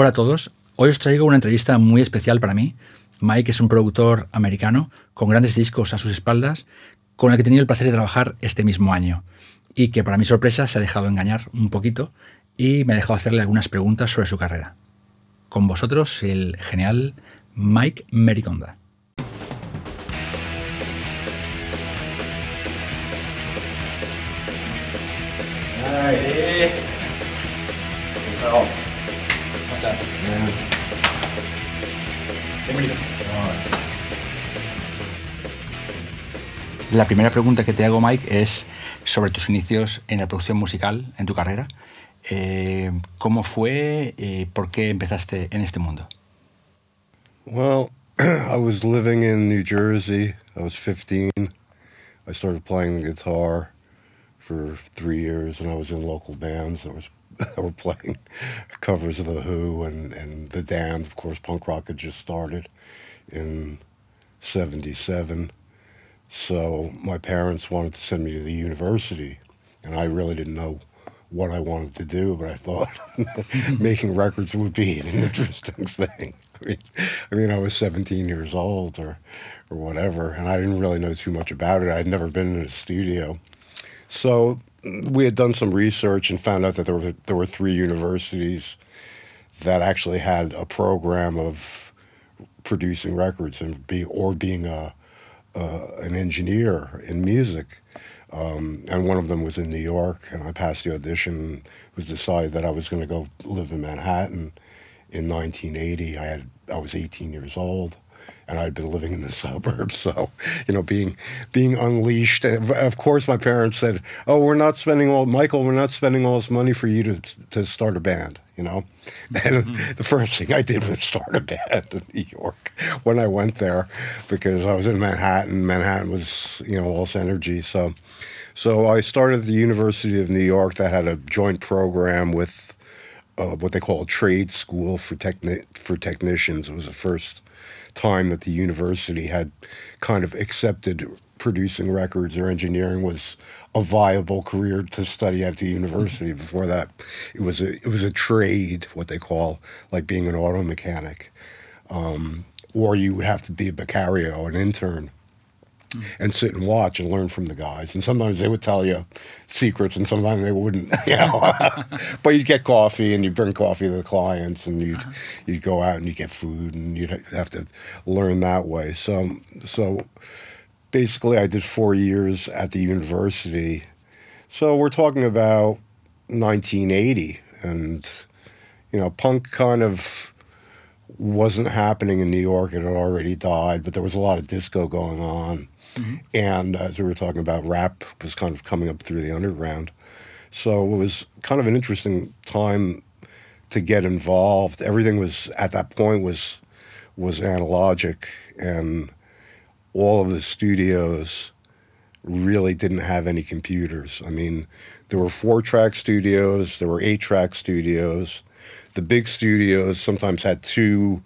Hola a todos. Hoy os traigo una entrevista muy especial para mí. Mike es un productor americano con grandes discos a sus espaldas, con el que he tenido el placer de trabajar este mismo año y que para mi sorpresa se ha dejado engañar un poquito y me ha dejado hacerle algunas preguntas sobre su carrera. Con vosotros el genial Mike Mericonda. Bienvenido. La primera pregunta que te hago, Mike, es sobre tus inicios en la producción musical, en tu carrera. Eh, ¿Cómo fue y por qué empezaste en este mundo? Well, I was living in New Jersey. I was 15. I started playing the guitar for three years, and I was in local bands that was that were playing covers of the Who and and the Damned. Of course, punk rock had just started in '77, so my parents wanted to send me to the university, and I really didn't know what I wanted to do, but I thought making records would be an interesting thing. I mean, I mean, I was 17 years old or, or whatever, and I didn't really know too much about it. I'd never been in a studio. So we had done some research and found out that there were, there were three universities that actually had a program of producing records and be or being a, an engineer in music. Um, and one of them was in New York, and I passed the audition. It was decided that I was going to go live in Manhattan in 1980. I had I was 18 years old, and I'd been living in the suburbs. So, you know, being being unleashed. Of course, my parents said, "Oh, we're not spending all Michael. We're not spending all this money for you to to start a band." You know, and mm-hmm. the first thing I did was start a band in New York when I went there because I was in Manhattan. Manhattan was you know Los Energy, so. So I started at the University of New York that had a joint program with uh, what they call a trade school for techni- for technicians. It was the first time that the university had kind of accepted producing records or engineering was a viable career to study at the university. Mm-hmm. Before that, it was a it was a trade, what they call like being an auto mechanic, um, or you would have to be a becario, an intern and sit and watch and learn from the guys. And sometimes they would tell you secrets, and sometimes they wouldn't. You know, but you'd get coffee and you'd bring coffee to the clients, and you'd uh-huh. you'd go out and you'd get food, and you'd have to learn that way. So so basically, I did four years at the university. So we're talking about 1980, and you know, punk kind of wasn't happening in New York. It had already died, but there was a lot of disco going on Mm-hmm. And as we were talking about, rap was kind of coming up through the underground. So it was kind of an interesting time to get involved. Everything was at that point was was analogic, and all of the studios really didn't have any computers. I mean, there were four track studios, there were eight track studios. The big studios sometimes had two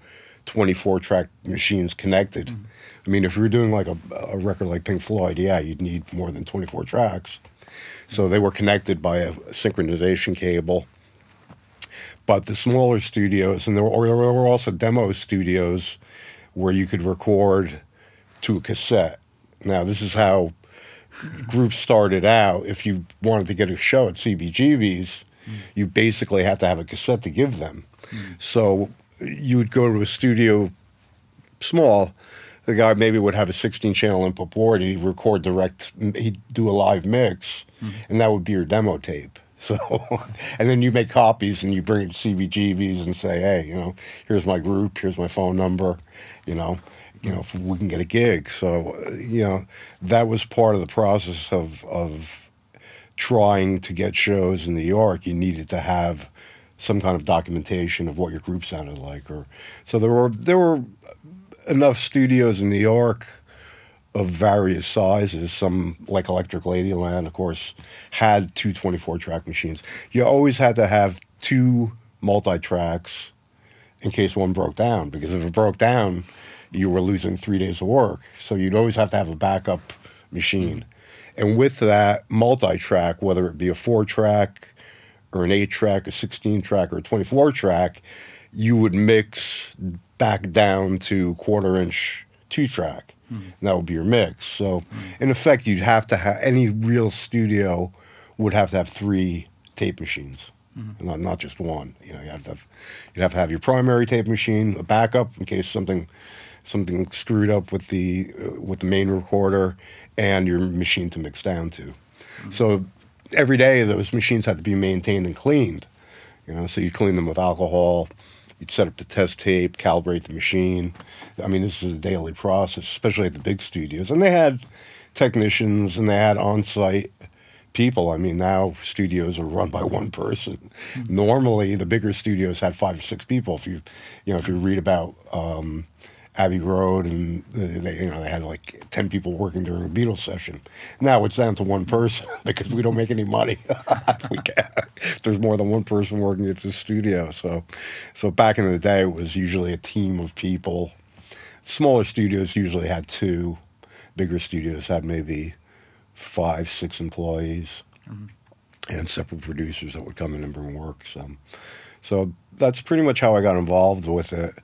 24 track machines connected. Mm-hmm. I mean, if you were doing like a, a record like Pink Floyd, yeah, you'd need more than 24 tracks. So they were connected by a synchronization cable. But the smaller studios, and there were, there were also demo studios where you could record to a cassette. Now, this is how groups started out. If you wanted to get a show at CBGB's, mm. you basically had to have a cassette to give them. Mm. So you would go to a studio small the guy maybe would have a 16 channel input board and he'd record direct he'd do a live mix mm-hmm. and that would be your demo tape. So and then you make copies and you bring it to cbgbs and say hey you know here's my group here's my phone number you know you know if we can get a gig. So you know that was part of the process of of trying to get shows in new york. You needed to have some kind of documentation of what your group sounded like or so there were there were enough studios in New York of various sizes. Some, like Electric Ladyland, of course, had two 24 track machines. You always had to have two multi tracks in case one broke down, because if it broke down, you were losing three days of work. So you'd always have to have a backup machine. And with that multi track, whether it be a four track or an eight track, a 16 track, or a 24 track, you would mix back down to quarter inch two track. Mm-hmm. that would be your mix. So, mm-hmm. in effect, you'd have to have any real studio would have to have three tape machines, mm-hmm. not not just one. You know, you have to have, you'd have to have your primary tape machine, a backup in case something something screwed up with the uh, with the main recorder, and your machine to mix down to. Mm-hmm. So every day those machines had to be maintained and cleaned. You know, so you clean them with alcohol. You'd set up the test tape, calibrate the machine. I mean, this is a daily process, especially at the big studios. And they had technicians and they had on-site people. I mean, now studios are run by one person. Mm-hmm. Normally, the bigger studios had five or six people. If you, you know, if you read about um, Abbey Road, and they, you know, they had like ten people working during a Beatles session. Now it's down to one person because we don't make any money. we can't. There's more than one person working at the studio. So, so back in the day, it was usually a team of people. Smaller studios usually had two. Bigger studios had maybe five, six employees, mm-hmm. and separate producers that would come in and bring work. So, so that's pretty much how I got involved with it.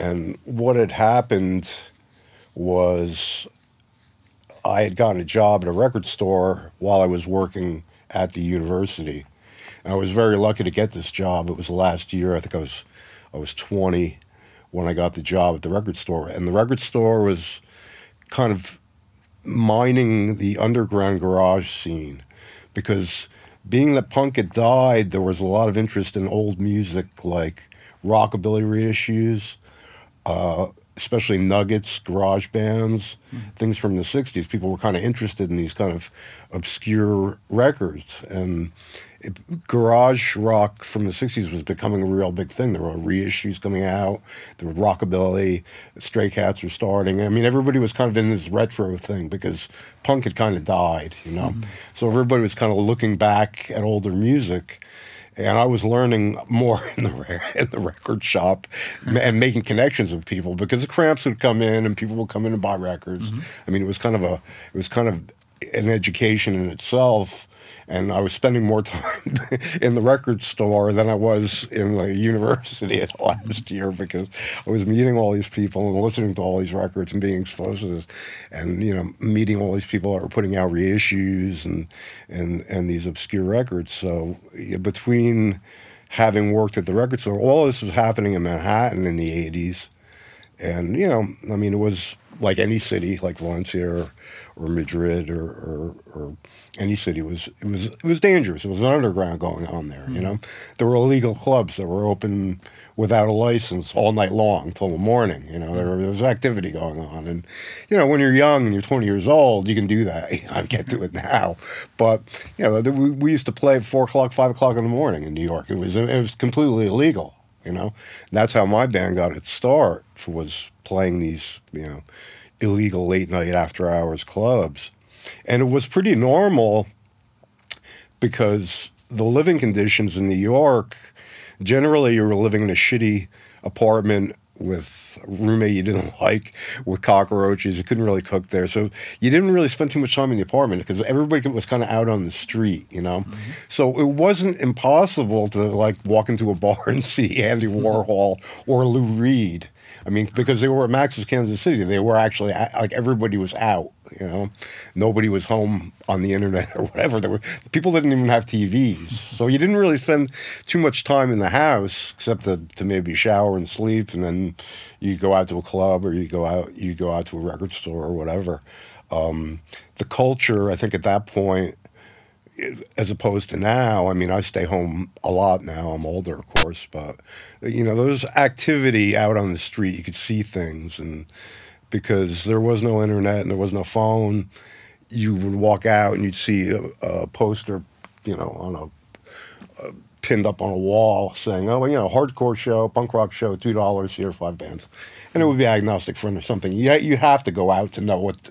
And what had happened was I had gotten a job at a record store while I was working at the university. And I was very lucky to get this job. It was the last year. I think I was I was 20 when I got the job at the record store. And the record store was kind of mining the underground garage scene because being that punk had died, there was a lot of interest in old music like rockabilly reissues uh, especially nuggets, garage bands, mm-hmm. things from the 60s. People were kind of interested in these kind of obscure records. And it, garage rock from the 60s was becoming a real big thing. There were reissues coming out, there were rockabilly, Stray Cats were starting. I mean, everybody was kind of in this retro thing because punk had kind of died, you know? Mm-hmm. So everybody was kind of looking back at older music and I was learning more in the in the record shop and making connections with people because the cramps would come in and people would come in and buy records. Mm-hmm. I mean, it was kind of a it was kind of an education in itself and I was spending more time in the record store than I was in the university last year because I was meeting all these people and listening to all these records and being exposed to this, and you know, meeting all these people that were putting out reissues and and and these obscure records. So between having worked at the record store, all this was happening in Manhattan in the '80s, and you know, I mean, it was like any city, like Valencia or, or Madrid or, or, or, any city was it was it was dangerous. It was an underground going on there. Mm-hmm. You know, there were illegal clubs that were open without a license all night long till the morning. You know, there, there, was activity going on, and you know, when you're young and you're 20 years old, you can do that. I can't do it now, but you know, we, we used to play at four o'clock, five o'clock in the morning in New York. It was it was completely illegal. You know, and that's how my band got its start was playing these you know illegal late night after hours clubs. And it was pretty normal because the living conditions in New York generally you were living in a shitty apartment with a roommate you didn't like, with cockroaches. You couldn't really cook there. So you didn't really spend too much time in the apartment because everybody was kind of out on the street, you know? Mm-hmm. So it wasn't impossible to like walk into a bar and see Andy. Warhol or Lou Reed. I mean, because they were at Max's Kansas City, they were actually like everybody was out. You know, nobody was home on the internet or whatever. There were people didn't even have TVs, so you didn't really spend too much time in the house except to, to maybe shower and sleep, and then you go out to a club or you go out you go out to a record store or whatever. Um, the culture, I think, at that point as opposed to now. I mean, I stay home a lot now. I'm older, of course, but you know, those activity out on the street, you could see things, and because there was no internet and there was no phone, you would walk out and you'd see a, a poster, you know, on a, a, pinned up on a wall saying, "Oh, you know, hardcore show, punk rock show, two dollars here, five bands." And it would be agnostic for something. You you have to go out to know what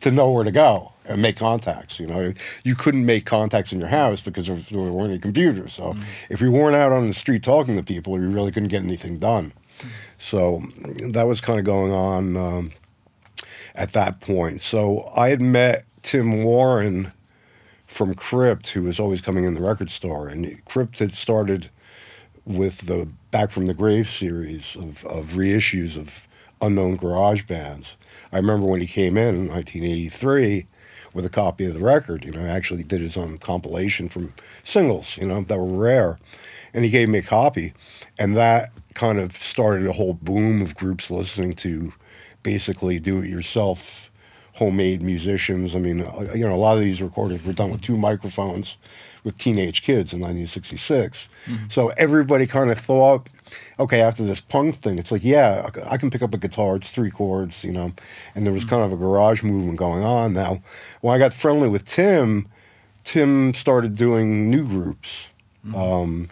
to know where to go and make contacts. You know, you couldn't make contacts in your house because there weren't any computers. So mm. if you weren't out on the street talking to people, you really couldn't get anything done. So that was kind of going on um, at that point. So I had met Tim Warren from Crypt, who was always coming in the record store, and Crypt had started with the back from the Grave series of, of reissues of unknown garage bands. I remember when he came in in 1983 with a copy of the record. You know, actually did his own compilation from singles, you know, that were rare. And he gave me a copy. And that kind of started a whole boom of groups listening to basically do it yourself homemade musicians. I mean, uh, you know, a lot of these recordings were done with two microphones with teenage kids in 1966. Mm-hmm. So everybody kind of thought, okay, after this punk thing, it's like, yeah, I can pick up a guitar, it's three chords, you know, and there was mm-hmm. kind of a garage movement going on. Now, when I got friendly with Tim, Tim started doing new groups. Mm-hmm. Um,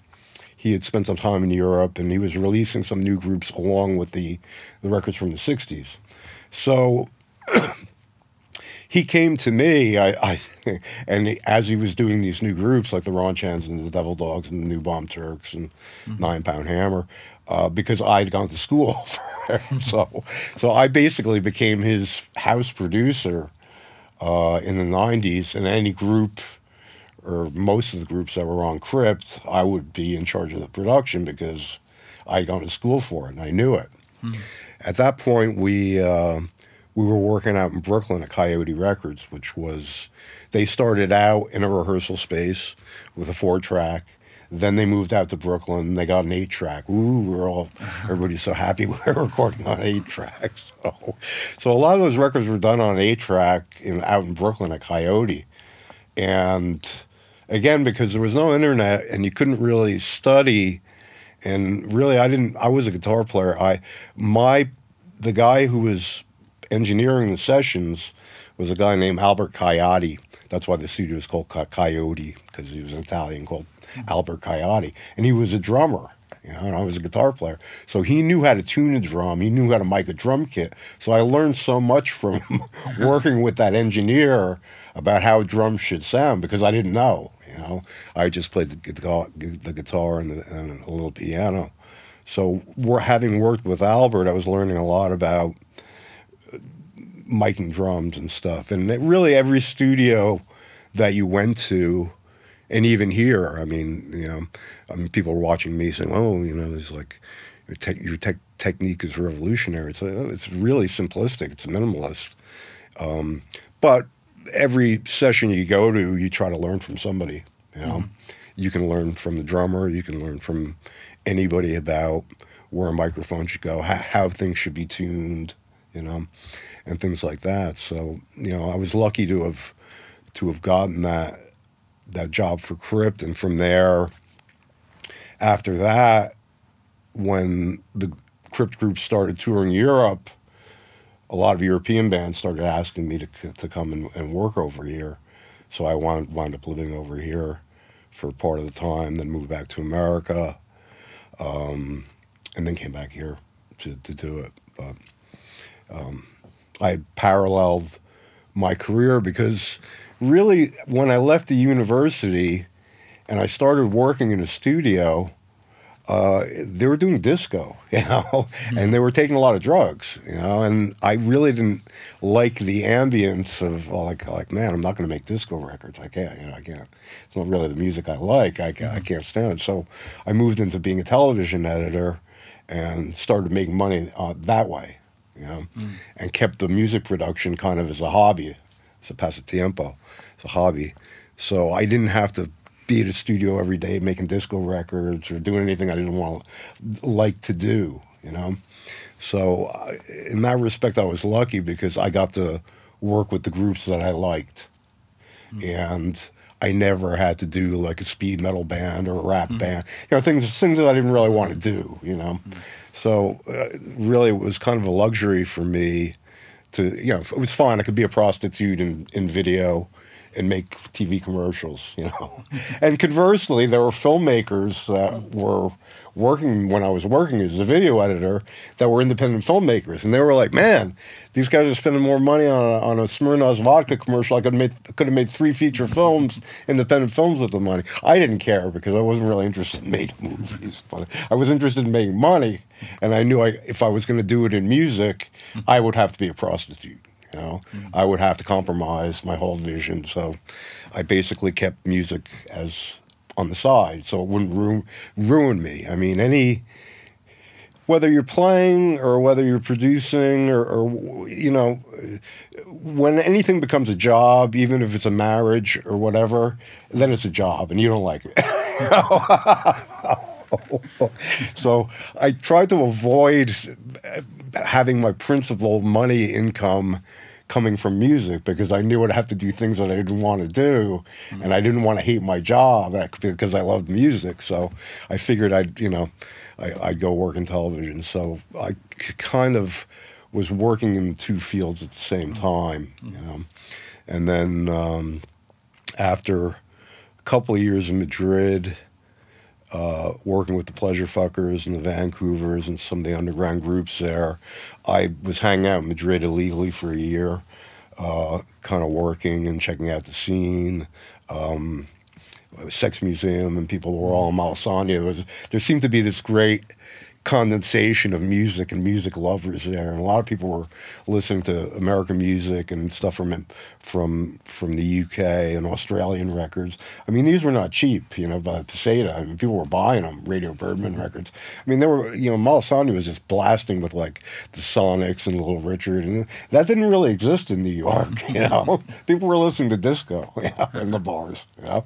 he had spent some time in Europe and he was releasing some new groups along with the, the records from the 60s. So he came to me, I, I and as he was doing these new groups like the Raunch Hands and the Devil Dogs and the New Bomb Turks and mm-hmm. Nine Pound Hammer, uh, because I'd gone to school for him. so, so I basically became his house producer uh, in the '90s, and any group or most of the groups that were on Crypt, I would be in charge of the production because I'd gone to school for it and I knew it. Mm-hmm. At that point, we. Uh, we were working out in Brooklyn at Coyote Records, which was they started out in a rehearsal space with a four track. Then they moved out to Brooklyn. And they got an eight track. Ooh, we are all everybody's so happy we are recording on eight tracks. So, so a lot of those records were done on eight track in out in Brooklyn at Coyote, and again because there was no internet and you couldn't really study and really I didn't I was a guitar player I my the guy who was engineering the sessions was a guy named Albert Caiati. That's why the studio is called Coyote because he was an Italian called Albert Caiati, and he was a drummer. You know, and I was a guitar player, so he knew how to tune a drum. He knew how to make a drum kit. So I learned so much from working with that engineer about how drums should sound because I didn't know. You know, I just played the guitar, the guitar and, the, and a little piano. So we're having worked with Albert, I was learning a lot about miking drums and stuff. And really, every studio that you went to, and even here, I mean, you know, I mean, people are watching me saying, "Oh, you know, it's like your, te- your te- technique is revolutionary." It's uh, it's really simplistic. It's minimalist. Um, but every session you go to, you try to learn from somebody. You know, mm-hmm. you can learn from the drummer. You can learn from anybody about where a microphone should go, how, how things should be tuned. You know, and things like that. So you know, I was lucky to have to have gotten that that job for Crypt, and from there, after that, when the Crypt group started touring Europe, a lot of European bands started asking me to to come and, and work over here. So I wound, wound up living over here for part of the time, then moved back to America, um, and then came back here to, to do it. But um, I paralleled my career because really when I left the university and I started working in a studio, uh, they were doing disco, you know, mm-hmm. and they were taking a lot of drugs, you know, and I really didn't like the ambience of like, like man, I'm not going to make disco records. I can't, you know, I can't. It's not really the music I like. I, mm-hmm. I can't stand it. So I moved into being a television editor and started making money uh, that way you know, mm. and kept the music production kind of as a hobby, as a pasatiempo, as a hobby. So I didn't have to be at a studio every day making disco records or doing anything I didn't want to like to do, you know. So uh, in that respect, I was lucky because I got to work with the groups that I liked, mm. and I never had to do like a speed metal band or a rap mm. band, you know, things things that I didn't really want to do, you know. Mm. So uh, really, it was kind of a luxury for me to, you know, it was fine. I could be a prostitute in, in video and make TV commercials, you know. and conversely, there were filmmakers that were working when I was working as a video editor that were independent filmmakers, and they were like, "Man, these guys are spending more money on a, on a Smirnoff vodka commercial. I could have made could have made three feature films, independent films with the money." I didn't care because I wasn't really interested in making movies, but I was interested in making money, and I knew I, if I was going to do it in music, I would have to be a prostitute. You know, mm-hmm. I would have to compromise my whole vision. So, I basically kept music as on the side, so it wouldn't ruin ruin me. I mean, any whether you're playing or whether you're producing or, or, you know, when anything becomes a job, even if it's a marriage or whatever, then it's a job and you don't like it. so I tried to avoid having my principal money income coming from music because I knew I'd have to do things that I didn't want to do, mm-hmm. and I didn't want to hate my job because I loved music. So I figured I'd you know I, would go work in television. So I kind of was working in two fields at the same mm-hmm. time, you mm-hmm. know, and then um, after a couple of years in Madrid. Uh, working with the Pleasure Fuckers and the Vancouvers and some of the underground groups there. I was hanging out in Madrid illegally for a year, uh, kind of working and checking out the scene. Um, sex museum and people were all in Malasaña. Was, there seemed to be this great condensation of music and music lovers there, and a lot of people were listening to American music and stuff from from from the UK and Australian records. I mean, these were not cheap, you know, by Peseta. I mean, people were buying them, Radio Birdman records. I mean, there were, you know, Malasaña was just blasting with like the Sonics and Little Richard, and that didn't really exist in New York, you know. people were listening to disco yeah, in the bars, you know.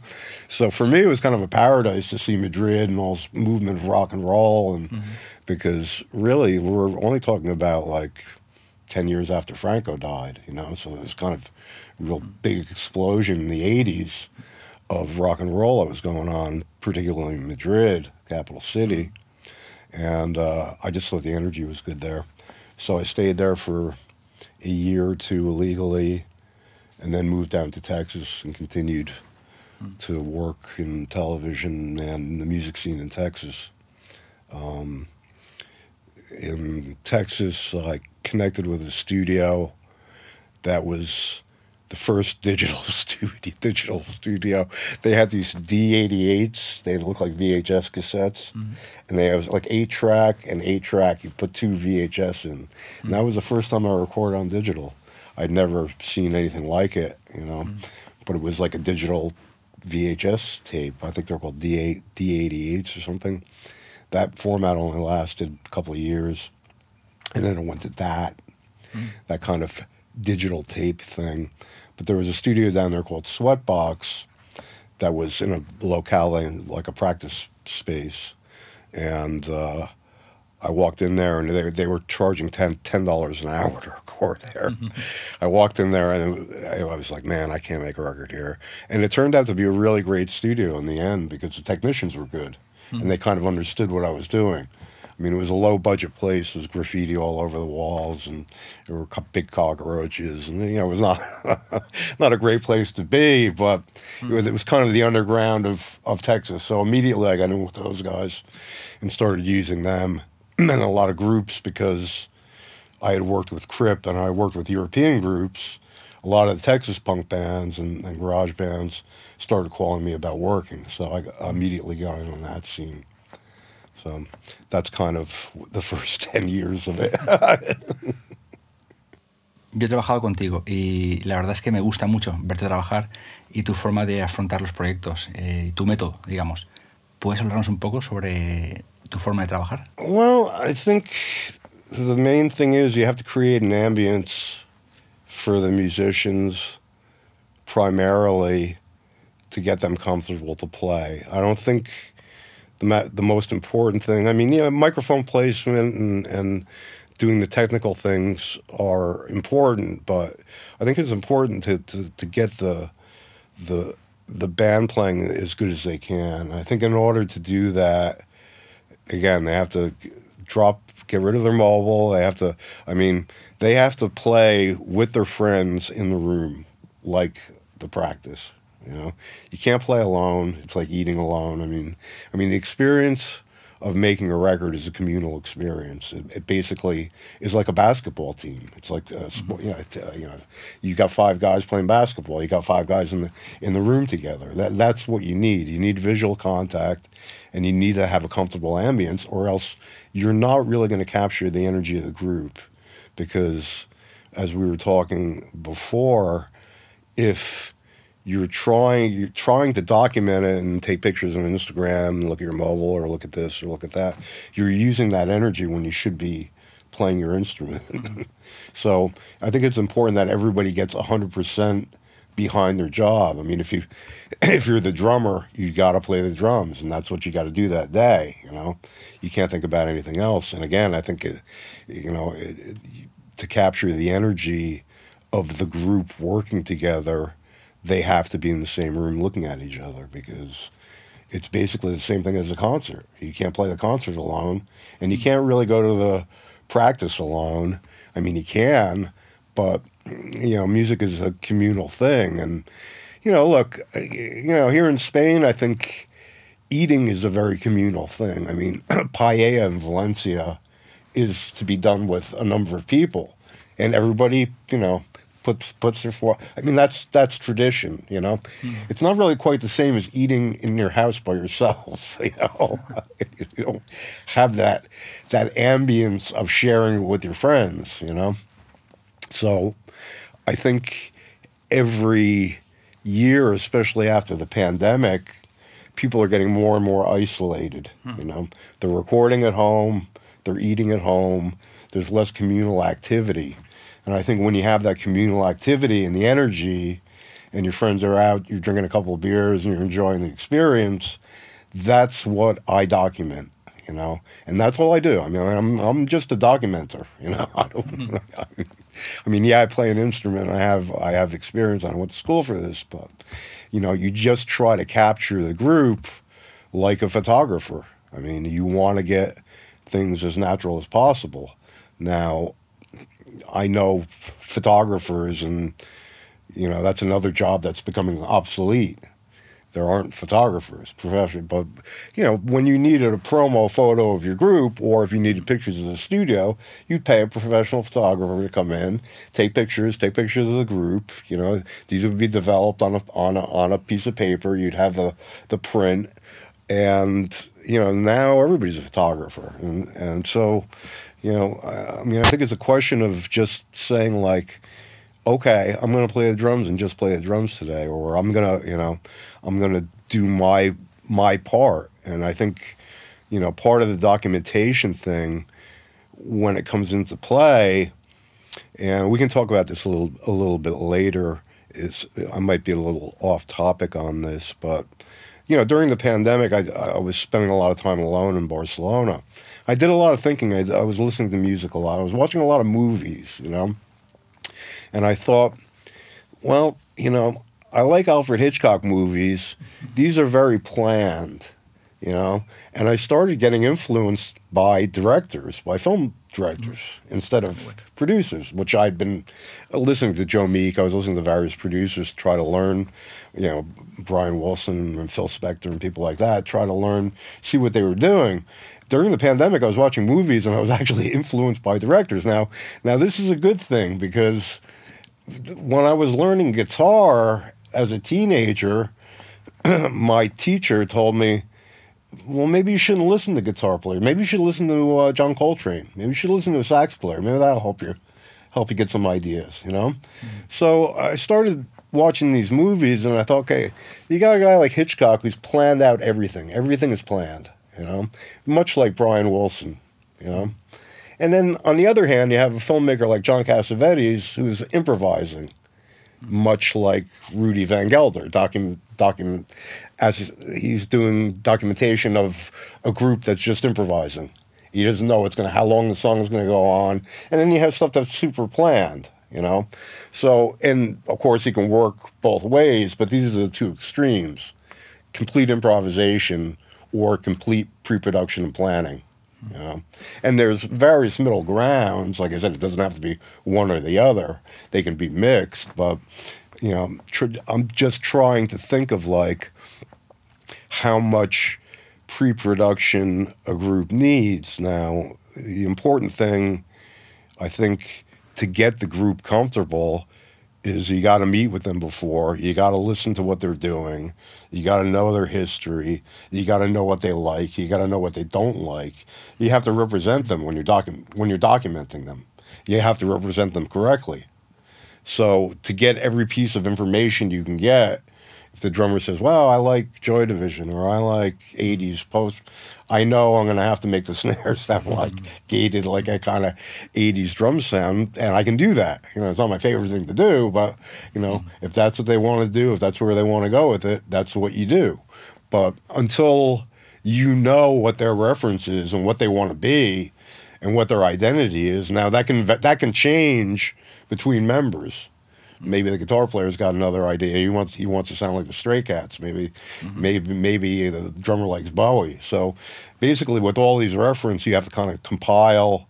So for me, it was kind of a paradise to see Madrid and all this movement of rock and roll and. Mm-hmm because really we're only talking about like 10 years after Franco died, you know, so it was kind of real big explosion in the 80s of rock and roll that was going on, particularly in Madrid, capital city. And uh, I just thought the energy was good there. So I stayed there for a year or two illegally and then moved down to Texas and continued to work in television and the music scene in Texas. Um, in Texas. I connected with a studio that was the first digital studio. Digital studio. They had these D88s. They look like VHS cassettes, mm-hmm. and they have like eight track and eight track. You put two VHS in, mm-hmm. and that was the first time I recorded on digital. I'd never seen anything like it, you know, mm-hmm. but it was like a digital VHS tape. I think they're called D8 D88s or something that format only lasted a couple of years, and then it went to that, mm. that kind of digital tape thing. But there was a studio down there called Sweatbox that was in a locale, like a practice space, and uh, I walked in there and they, they were charging $10, $10 an hour to record there. I walked in there and I was like, man, I can't make a record here. And it turned out to be a really great studio in the end because the technicians were good and they kind of understood what I was doing. I mean, it was a low budget place. There was graffiti all over the walls, and there were big cockroaches, and you know, it was not not a great place to be. But mm. it, was, it was kind of the underground of of Texas. So immediately, I got in with those guys and started using them and a lot of groups because I had worked with Crypt and I worked with European groups. A lot of the Texas punk bands and, and garage bands started calling me about working. So I immediately got in on that scene. So that's kind of the first 10 years of it. Yo he trabajado contigo y la verdad es que me gusta mucho verte trabajar y tu forma de afrontar los proyectos eh, tu método, digamos. ¿Puedes hablarnos un poco sobre tu forma de trabajar? Well, I think the main thing is you have to create an ambience for the musicians primarily to get them comfortable to play. I don't think the the most important thing. I mean, yeah, microphone placement and and doing the technical things are important, but I think it's important to to, to get the the the band playing as good as they can. I think in order to do that, again, they have to drop, get rid of their mobile. They have to. I mean, they have to play with their friends in the room, like the practice. You know, you can't play alone. It's like eating alone. I mean, I mean the experience of making a record is a communal experience. It, it basically is like a basketball team. It's like a sport, mm-hmm. you, know, uh, you know, you got five guys playing basketball. You got five guys in the in the room together. That that's what you need. You need visual contact, and you need to have a comfortable ambience, or else you're not really going to capture the energy of the group, because as we were talking before, if you're trying you're trying to document it and take pictures on Instagram and look at your mobile or look at this or look at that. You're using that energy when you should be playing your instrument. Mm-hmm. so I think it's important that everybody gets hundred percent behind their job. I mean, if you if you're the drummer, you got to play the drums, and that's what you got to do that day. You know, you can't think about anything else. And again, I think it, you know, it, it, to capture the energy of the group working together, they have to be in the same room looking at each other because it's basically the same thing as a concert. You can't play the concert alone, and you can't really go to the practice alone. I mean, you can, but you know, music is a communal thing. And, you know, look, you know, here in Spain, I think eating is a very communal thing. I mean, paella in Valencia is to be done with a number of people, and everybody, you know, puts puts their for. I mean, that's that's tradition. You know, mm. it's not really quite the same as eating in your house by yourself. You know, you don't have that that ambience of sharing with your friends. You know, so I think every year, especially after the pandemic, people are getting more and more isolated. Hmm. You know, they're recording at home, they're eating at home. There's less communal activity, and I think when you have that communal activity and the energy, and your friends are out, you're drinking a couple of beers and you're enjoying the experience. That's what I document you know, and that's all I do. I mean, I'm I'm just a documenter, you know. I don't. Hmm. I mean, yeah, I play an instrument. I have I have experience. I went to school for this, but you know, you just try to capture the group like a photographer. I mean, you want to get things as natural as possible. Now, I know photographers, and you know, that's another job that's becoming obsolete. There aren't photographers professional, but you know when you needed a promo photo of your group or if you needed pictures of the studio you'd pay a professional photographer to come in take pictures take pictures of the group you know these would be developed on a on a, on a piece of paper you'd have the the print and you know now everybody's a photographer and and so you know I, mean i think it's a question of just saying like okay, I'm going to play the drums and just play the drums today, or I'm going to, you know, I'm going to do my my part. And I think, you know, part of the documentation thing when it comes into play, and we can talk about this a little a little bit later. Is I might be a little off topic on this, but you know, during the pandemic, I, I was spending a lot of time alone in Barcelona. I did a lot of thinking. I, I was listening to music a lot. I was watching a lot of movies, you know. And I thought, well, you know, I like Alfred Hitchcock movies. These are very planned, you know. And I started getting influenced by directors, by film directors, instead of producers, which I'd been listening to Joe Meek. I was listening to various producers to try to learn, you know, Brian Wilson and Phil Spector and people like that, try to learn, see what they were doing during the pandemic, I was watching movies and I was actually influenced by directors. Now, now this is a good thing because when I was learning guitar as a teenager, my teacher told me, well, maybe you shouldn't listen to guitar player. Maybe you should listen to uh, John Coltrane. Maybe you should listen to a sax player. Maybe that'll help you, help you get some ideas. You know. Mm-hmm. So I started watching these movies, and I thought, okay, you got a guy like Hitchcock who's planned out everything. Everything is planned. You know, much like Brian Wilson. You know. And then on the other hand, you have a filmmaker like John Cassavetes who's improvising, much like Rudy Van Gelder, document document as he's doing documentation of a group that's just improvising. He doesn't know what's gonna how long the song is gonna go on, and then you have stuff that's super planned. You know, so and of course he can work both ways, but these are the two extremes: complete improvisation or complete pre-production and planning. You know? And there's various middle grounds. Like I said, it doesn't have to be one or the other. They can be mixed, but you know, I'm just trying to think of like how much pre-production a group needs. Now, the important thing, I think, to get the group comfortable is you got to meet with them before. You got to listen to what they're doing. You got to know their history. You got to know what they like. You got to know what they don't like. You have to represent them when you're docu- when you're documenting them. You have to represent them correctly. So to get every piece of information you can get, if the drummer says, "Well, I like Joy Division" or "I like '80s post," I know I'm going to have to make the snare sound like mm-hmm. gated, like a kind of '80s drum sound, and I can do that. You know, it's not my favorite thing to do, but you know, mm-hmm. if that's what they want to do, if that's where they want to go with it, that's what you do. But until you know what their reference is and what they want to be, and what their identity is, now that can that can change between members maybe the guitar player's got another idea. He wants he wants to sound like the Stray Cats. Maybe mm-hmm. maybe maybe the drummer likes Bowie. So basically, with all these references, you have to kind of compile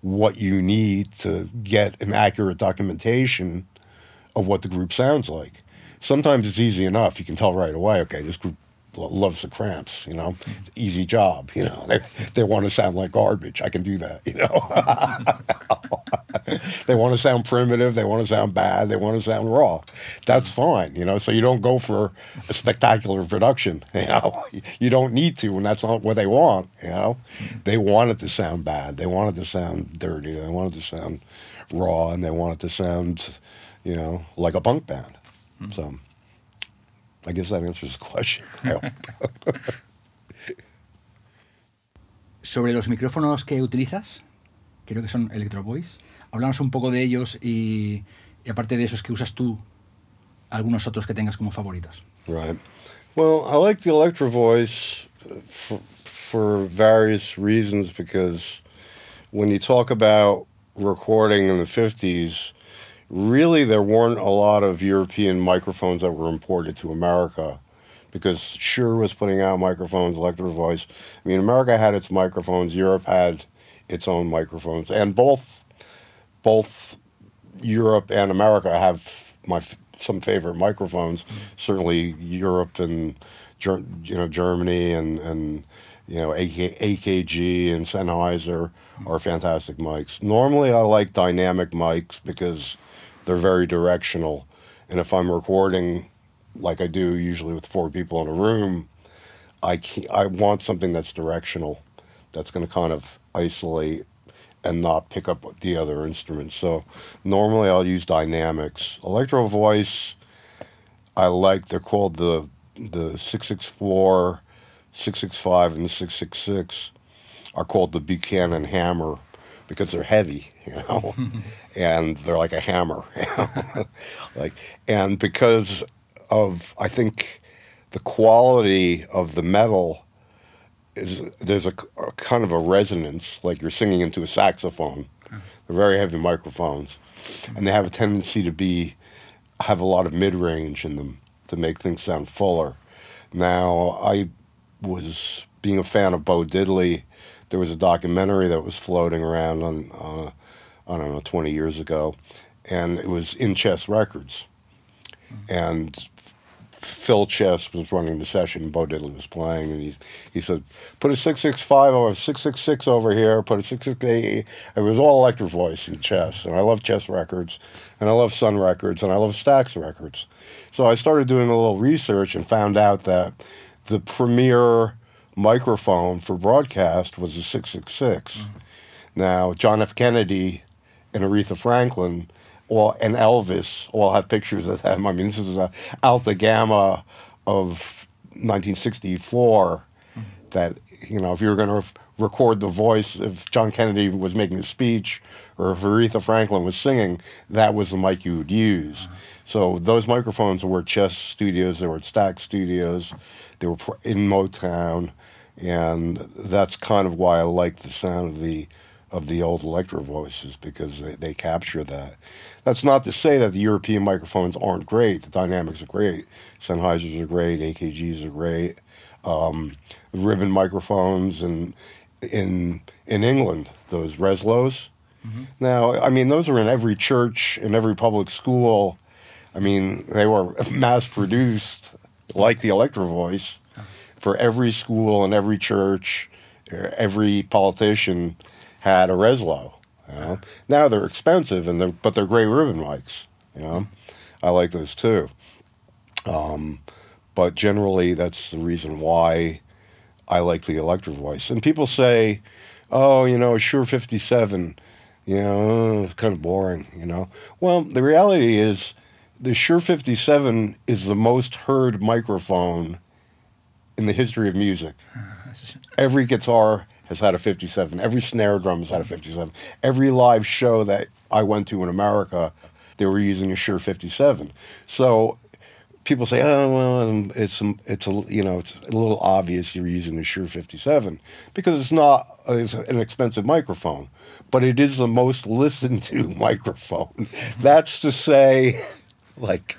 what you need to get an accurate documentation of what the group sounds like. Sometimes it's easy enough. You can tell right away. Okay, this group loves the cramps, you know. Easy job, you know. They they want to sound like garbage. I can do that, you know. they want to sound primitive, they want to sound bad, they want to sound raw. That's fine, you know. So you don't go for a spectacular production, you know. You don't need to, and that's not what they want, you know. They want it to sound bad. They want it to sound dirty. They want it to sound raw, and they want it to sound, you know, like a punk band. Mm-hmm. So. I guess that answers the question. Sobre los micrófonos que utilizas, creo que son Electro Voice. Hablamos un poco de ellos y, y aparte de esos que usas tú, algunos otros que tengas como favoritos. Right. Well, I like the Electro Voice for, for various reasons because when you talk about recording in the 50s, really there weren't a lot of European microphones that were imported to America because Shure was putting out microphones, Electro Voice. I mean, America had its microphones, Europe had its own microphones, and both both Europe and America have my some favorite microphones. Certainly, Europe and you know Germany and and you know AK, AKG and Sennheiser are fantastic mics. Normally, I like dynamic mics because they're very directional. And if I'm recording, like I do usually with four people in a room, I I want something that's directional, that's going to kind of isolate and not pick up the other instruments. So normally I'll use dynamics. Electro voice, I like. They're called the the 664, 665, and the six six six are called the Buchanan hammer because they're heavy, you know, and they're like a hammer, you know? like, and because of I think the quality of the metal is there's a, a kind of a resonance, like you're singing into a saxophone. They're very heavy microphones, and they have a tendency to be have a lot of mid range in them to make things sound fuller. Now I was being a fan of Bo Diddley there was a documentary that was floating around on, uh, I don't know, 20 years ago, and it was in Chess Records. Mm-hmm. And Phil Chess was running the session, Bo Diddley was playing, and he, he said, put a 665 over, 666 over here, put a 668. It was all electro voice in chess, and I love Chess Records, and I love Sun Records, and I love Stax Records. So I started doing a little research and found out that the premier microphone for broadcast was a 666. Mm-hmm. Now, John F. Kennedy and Aretha Franklin all, and Elvis all have pictures of them. I mean, this is a Alta Gamma of 1964 mm-hmm. that, you know, if you were going to record the voice, if John Kennedy was making a speech or if Aretha Franklin was singing, that was the mic you would use. Mm-hmm. So those microphones were at Chess Studios, they were at Stax Studios, they were in Motown and that's kind of why I like the sound of the of the old electro voices because they, they capture that. That's not to say that the European microphones aren't great. The dynamics are great. Sennheisers are great. AKGs are great. Um, ribbon microphones and in in England those Reslos. Mm-hmm. Now, I mean, those are in every church, in every public school. I mean, they were mass produced like the Electro Voice for every school and every church, every politician had a Reslo. You know? Now they're expensive and they're but they're great ribbon mics. You know, I like those too. Um, but generally, that's the reason why I like the Electro Voice. And people say, "Oh, you know, Shure 57, you know, it's kind of boring." You know, well, the reality is the Shure 57 is the most heard microphone in the history of music. Every guitar has had a 57. Every snare drum has had a 57. Every live show that I went to in America, they were using a Shure 57. So people say, "Oh, well, it's it's a you know it's a little obvious you're using a Shure 57 because it's not it's an expensive microphone, but it is the most listened to microphone. That's to say." Like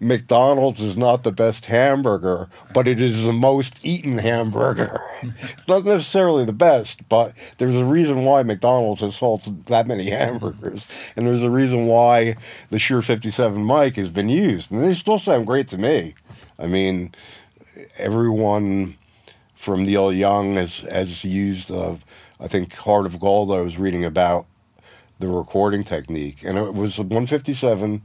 McDonald's is not the best hamburger, but it is the most eaten hamburger. not necessarily the best, but there's a reason why McDonald's has sold that many hamburgers, and there's a reason why the Shure 57 mic has been used, and they still sound great to me. I mean, everyone from Neil Young has has used. Uh, I think Heart of Gold. I was reading about the recording technique, and it was 157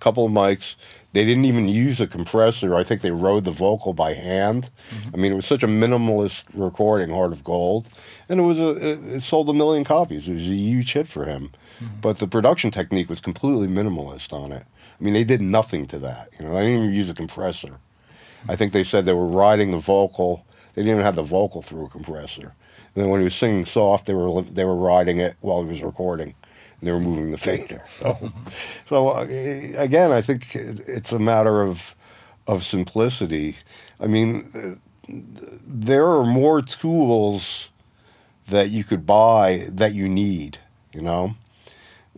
couple of mics. They didn't even use a compressor. I think they rode the vocal by hand. Mm-hmm. I mean, it was such a minimalist recording, Heart of Gold, and it was a it, it sold a million copies. It was a huge hit for him. Mm-hmm. But the production technique was completely minimalist on it. I mean, they did nothing to that. You know, they didn't even use a compressor. Mm-hmm. I think they said they were riding the vocal. They didn't even have the vocal through a compressor. And then when he was singing soft, they were they were riding it while he was recording and they were moving the fader. So, so uh, again, I think it's a matter of of simplicity. I mean, there are more tools that you could buy that you need. You know,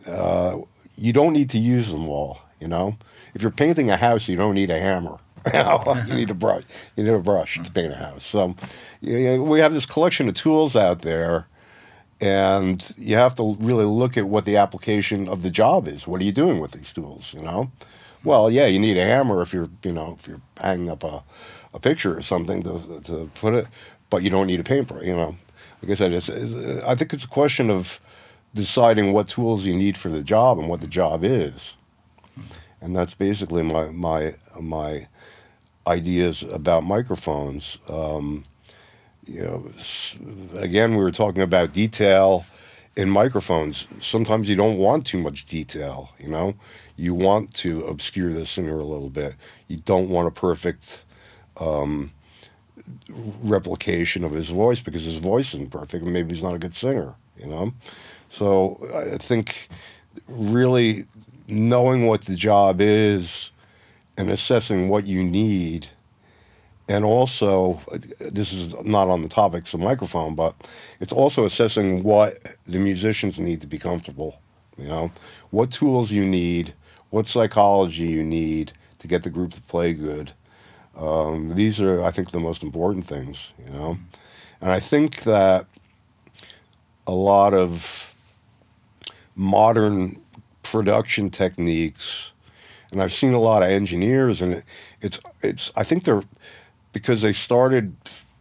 uh, you don't need to use them all. You know, if you're painting a house, you don't need a hammer. you need a brush. You need a brush to paint a house. So, you know, we have this collection of tools out there and you have to really look at what the application of the job is. What are you doing with these tools? You know, well, yeah, you need a hammer if you're you know if you're hanging up a, a picture or something to to put it, but you don't need a paintbrush. You know, like I said, it's, it's, I think it's a question of deciding what tools you need for the job and what the job is, and that's basically my my my ideas about microphones. Um, you know, again, we were talking about detail in microphones. Sometimes you don't want too much detail, you know? You want to obscure the singer a little bit. You don't want a perfect um, replication of his voice because his voice isn't perfect and maybe he's not a good singer, you know? So I think really knowing what the job is and assessing what you need and also this is not on the topics of microphone but it's also assessing what the musicians need to be comfortable you know? What tools you need what psychology you need to get the group to play good. Um, these are i think the most important things you know? And i think that a lot of modern production techniques and i've seen a lot of engineers and it's it's i think they're because they started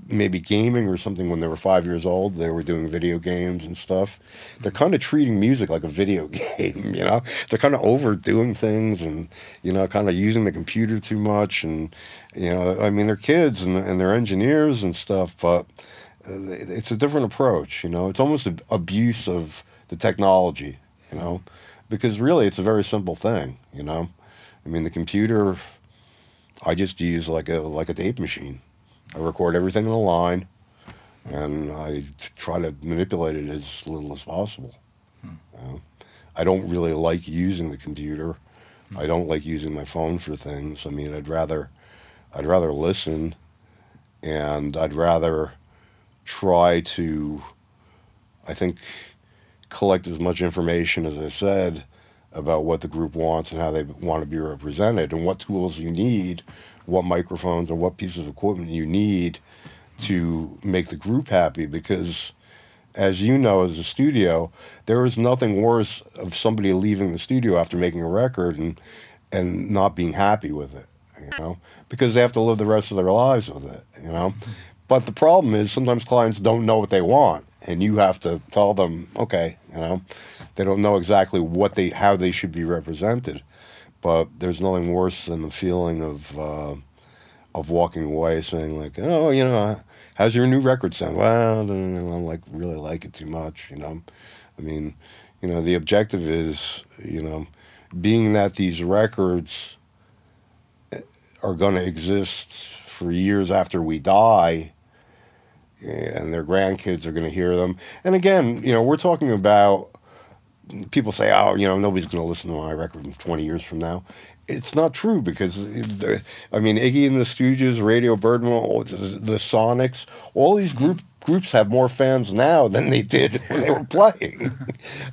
maybe gaming or something when they were five years old. They were doing video games and stuff. They're mm-hmm. kind of treating music like a video game, you know? They're kind of overdoing things and, you know, kind of using the computer too much. And, you know, I mean, they're kids and, and they're engineers and stuff, but uh, it's a different approach, you know? It's almost an abuse of the technology, you know? Because really, it's a very simple thing, you know? I mean, the computer I just use like a like a tape machine. I record everything in a line, and I try to manipulate it as little as possible. Hmm. Uh, I don't really like using the computer. Hmm. I don't like using my phone for things. I mean, I'd rather I'd rather listen, and I'd rather try to, I think, collect as much information as I said about what the group wants and how they want to be represented and what tools you need, what microphones or what pieces of equipment you need to make the group happy. Because as you know as a studio there is nothing worse of somebody leaving the studio after making a record and and not being happy with it you know? Because they have to live the rest of their lives with it you know? But the problem is sometimes clients don't know what they want and you have to tell them okay you know they don't know exactly what they how they should be represented. But there's nothing worse than the feeling of uh, of walking away saying like, oh, you know, how's your new record sound? Well, I don't like really like it too much. You know, I mean, you know, the objective is, you know, being that these records are going to exist for years after we die and their grandkids are going to hear them. And again, you know, we're talking about people say, "Oh, you know, nobody's going to listen to my record in 20 years from now." It's not true because, uh, I mean, Iggy and the Stooges, Radio Birdman, the Sonics, all these mm-hmm. group groups have more fans now than they did when they were playing.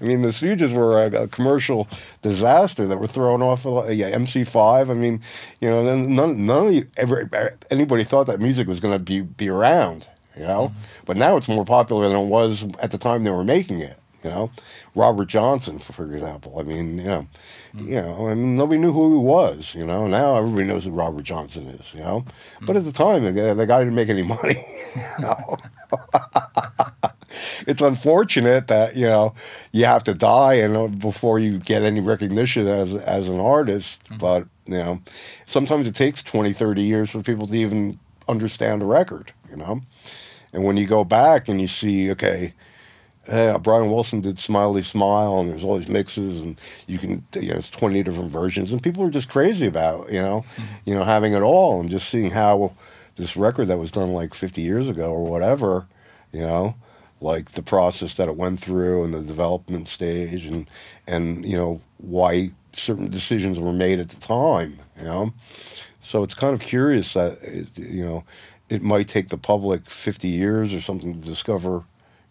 I mean, the Stooges were a, a, commercial disaster that were thrown off of yeah, MC5. I mean, you know, none, none of you, ever, uh, anybody thought that music was going to be, be around, you know? Mm-hmm. But now it's more popular than it was at the time they were making it, you know? Robert Johnson, for example. I mean, you know, mm-hmm. you know, mean, nobody knew who he was. You know, now everybody knows who Robert Johnson is. You know, mm-hmm. but at the time, the, the guy didn't make any money. You know? it's unfortunate that you know you have to die and before you get any recognition as as an artist. Mm-hmm. But you know, sometimes it takes 20, 30 years for people to even understand a record. You know, and when you go back and you see, okay yeah, Brian Wilson did Smiley Smile, and there's all these mixes, and you can, you know, it's 20 different versions, and people are just crazy about, you know, mm-hmm. you know, having it all, and just seeing how this record that was done like 50 years ago or whatever, you know, like the process that it went through and the development stage, and and you know why certain decisions were made at the time, you know, so it's kind of curious that it, you know it might take the public 50 years or something to discover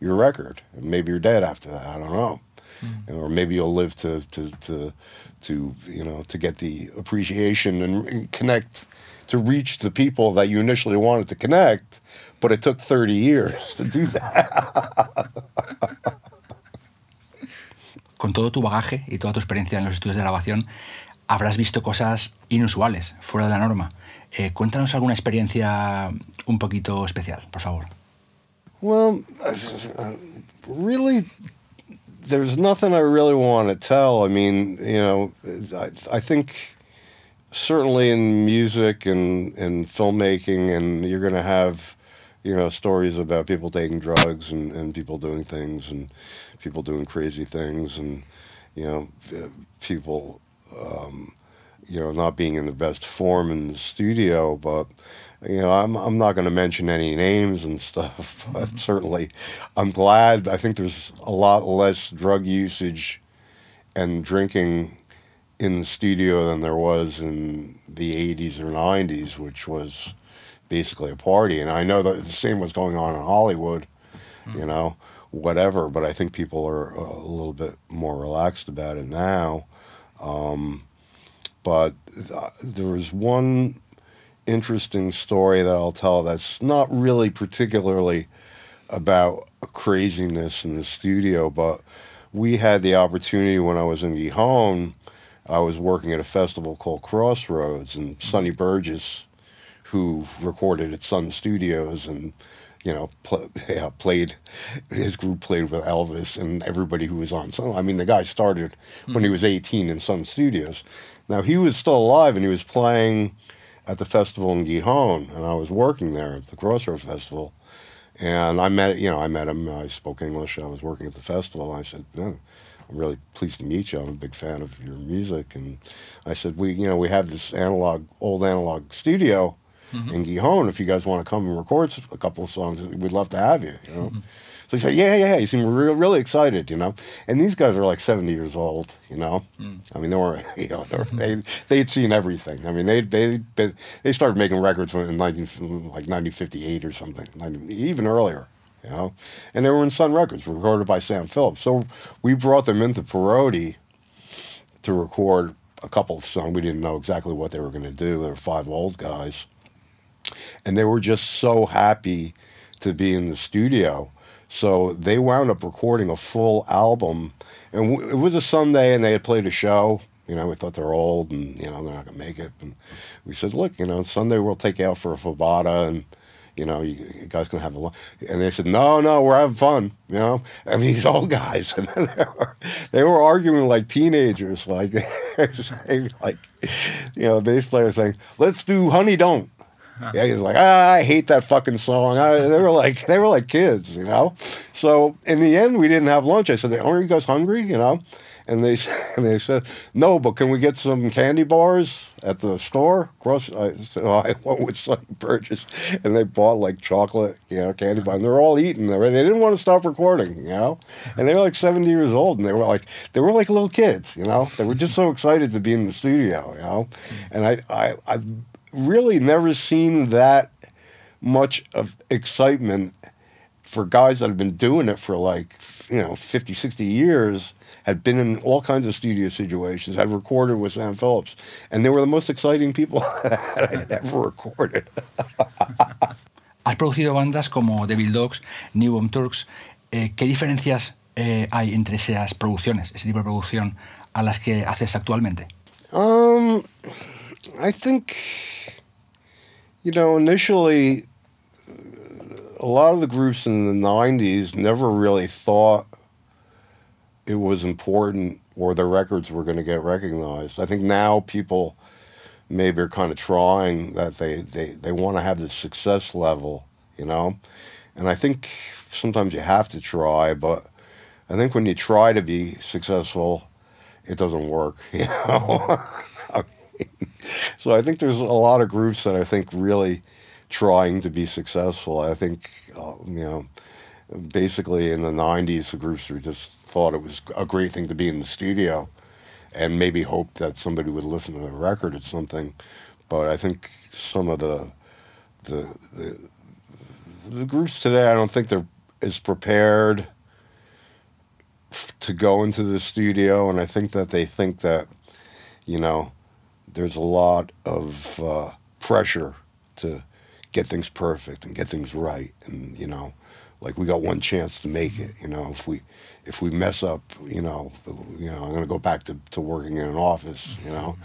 your record. And Maybe you're dead after that. I don't know. Mm. Or maybe you'll live to, to, to, to, you know, to get the appreciation and connect, to reach the people that you initially wanted to connect, but it took 30 years to do that. Con todo tu bagaje y toda tu experiencia en los estudios de grabación, habrás visto cosas inusuales, fuera de la norma. Eh, cuéntanos alguna experiencia un poquito especial, por favor. Well, really, there's nothing I really want to tell. I mean, you know, I, I think certainly in music and, and filmmaking, and you're going to have, you know, stories about people taking drugs and, and people doing things and people doing crazy things and, you know, people, um, you know, not being in the best form in the studio, but you know, I'm I'm not going to mention any names and stuff, but mm-hmm. certainly, I'm glad. I think there's a lot less drug usage and drinking in the studio than there was in the 80s or 90s, which was basically a party. And I know that the same was going on in Hollywood, mm-hmm. you know, whatever. But I think people are a little bit more relaxed about it now. Um, but th- there was one interesting story that I'll tell that's not really particularly about craziness in the studio, but we had the opportunity when I was in Gijón. I was working at a festival called Crossroads, and Sonny Burgess, who recorded at Sun Studios and you know, pl- yeah, played his group played with Elvis and everybody who was on Sun. I mean, the guy started mm-hmm. when he hmm. was 18 in Sun Studios. Now he was still alive and he was playing at the festival in Gijón, and I was working there at the Crossroad Festival. And I met, you know, I met him. I spoke English. I was working at the festival. I said, I'm really pleased to meet you. I'm a big fan of your music. And I said, we, you know, we have this analog, old analog studio mm-hmm. in Gijón. If you guys want to come and record a couple of songs, we'd love to have you. You know. Mm-hmm. So he said, yeah, yeah, yeah. He seemed re- really excited, you know. And these guys are like 70 years old, you know. Mm. I mean, they were, you know, they they'd seen everything. I mean, they they they started making records in 19, like 1958 or something, 90, even earlier, you know. And they were in Sun Records, recorded by Sam Phillips. So we brought them into Parodi to record a couple of songs. We didn't know exactly what they were going to do. There were five old guys. And they were just so happy to be in the studio so they wound up recording a full album, and it was a Sunday, and they had played a show. You know, we thought they're old, and you know they're not gonna make it. And we said, look, you know, Sunday we'll take you out for a fabada, and you know, you, you guys can have a lot. And they said, no, no, we're having fun. You know, I mean, these old guys, and they were, they were arguing like teenagers, like, like, you know, the bass player saying, let's do Honey Don't. Yeah, he's like, ah, I hate that fucking song. I, they were like, they were like kids, you know. So in the end, we didn't have lunch. I said, aren't you guys hungry? You know, and they and they said, no, but can we get some candy bars at the store? Across, I said, oh, I went with some purchase, and they bought like chocolate, you know, candy bars. And they're all eating. They didn't want to stop recording, you know. And they were like seventy years old, and they were like they were like little kids, you know. They were just so excited to be in the studio, you know. And I I I've really never seen that much of excitement for guys that have been doing it for like you know 50 60 years had been in all kinds of studio situations had recorded with sam phillips and they were the most exciting people that i had ever recorded has producido bandas como Devil Dogs, New Bomb Turks. Eh, ¿Qué diferencias eh, hay entre esas producciones, ese tipo de producción, a las que haces actualmente? Um, I think, you know, initially, a lot of the groups in the 90s never really thought it was important or their records were going to get recognized. I think now people maybe are kind of trying that they, they, they want to have the success level, you know? And I think sometimes you have to try, but I think when you try to be successful, it doesn't work, you know? so I think there's a lot of groups that I think really trying to be successful. I think, uh, you know, basically in the 90s, the groups were just thought it was a great thing to be in the studio and maybe hoped that somebody would listen to the record or something. But I think some of the, the, the, the groups today, I don't think they're as prepared to go into the studio. And I think that they think that, you know, there's a lot of uh, pressure to get things perfect and get things right and you know like we got one chance to make it you know if we if we mess up you know you know i'm going to go back to, to working in an office you know.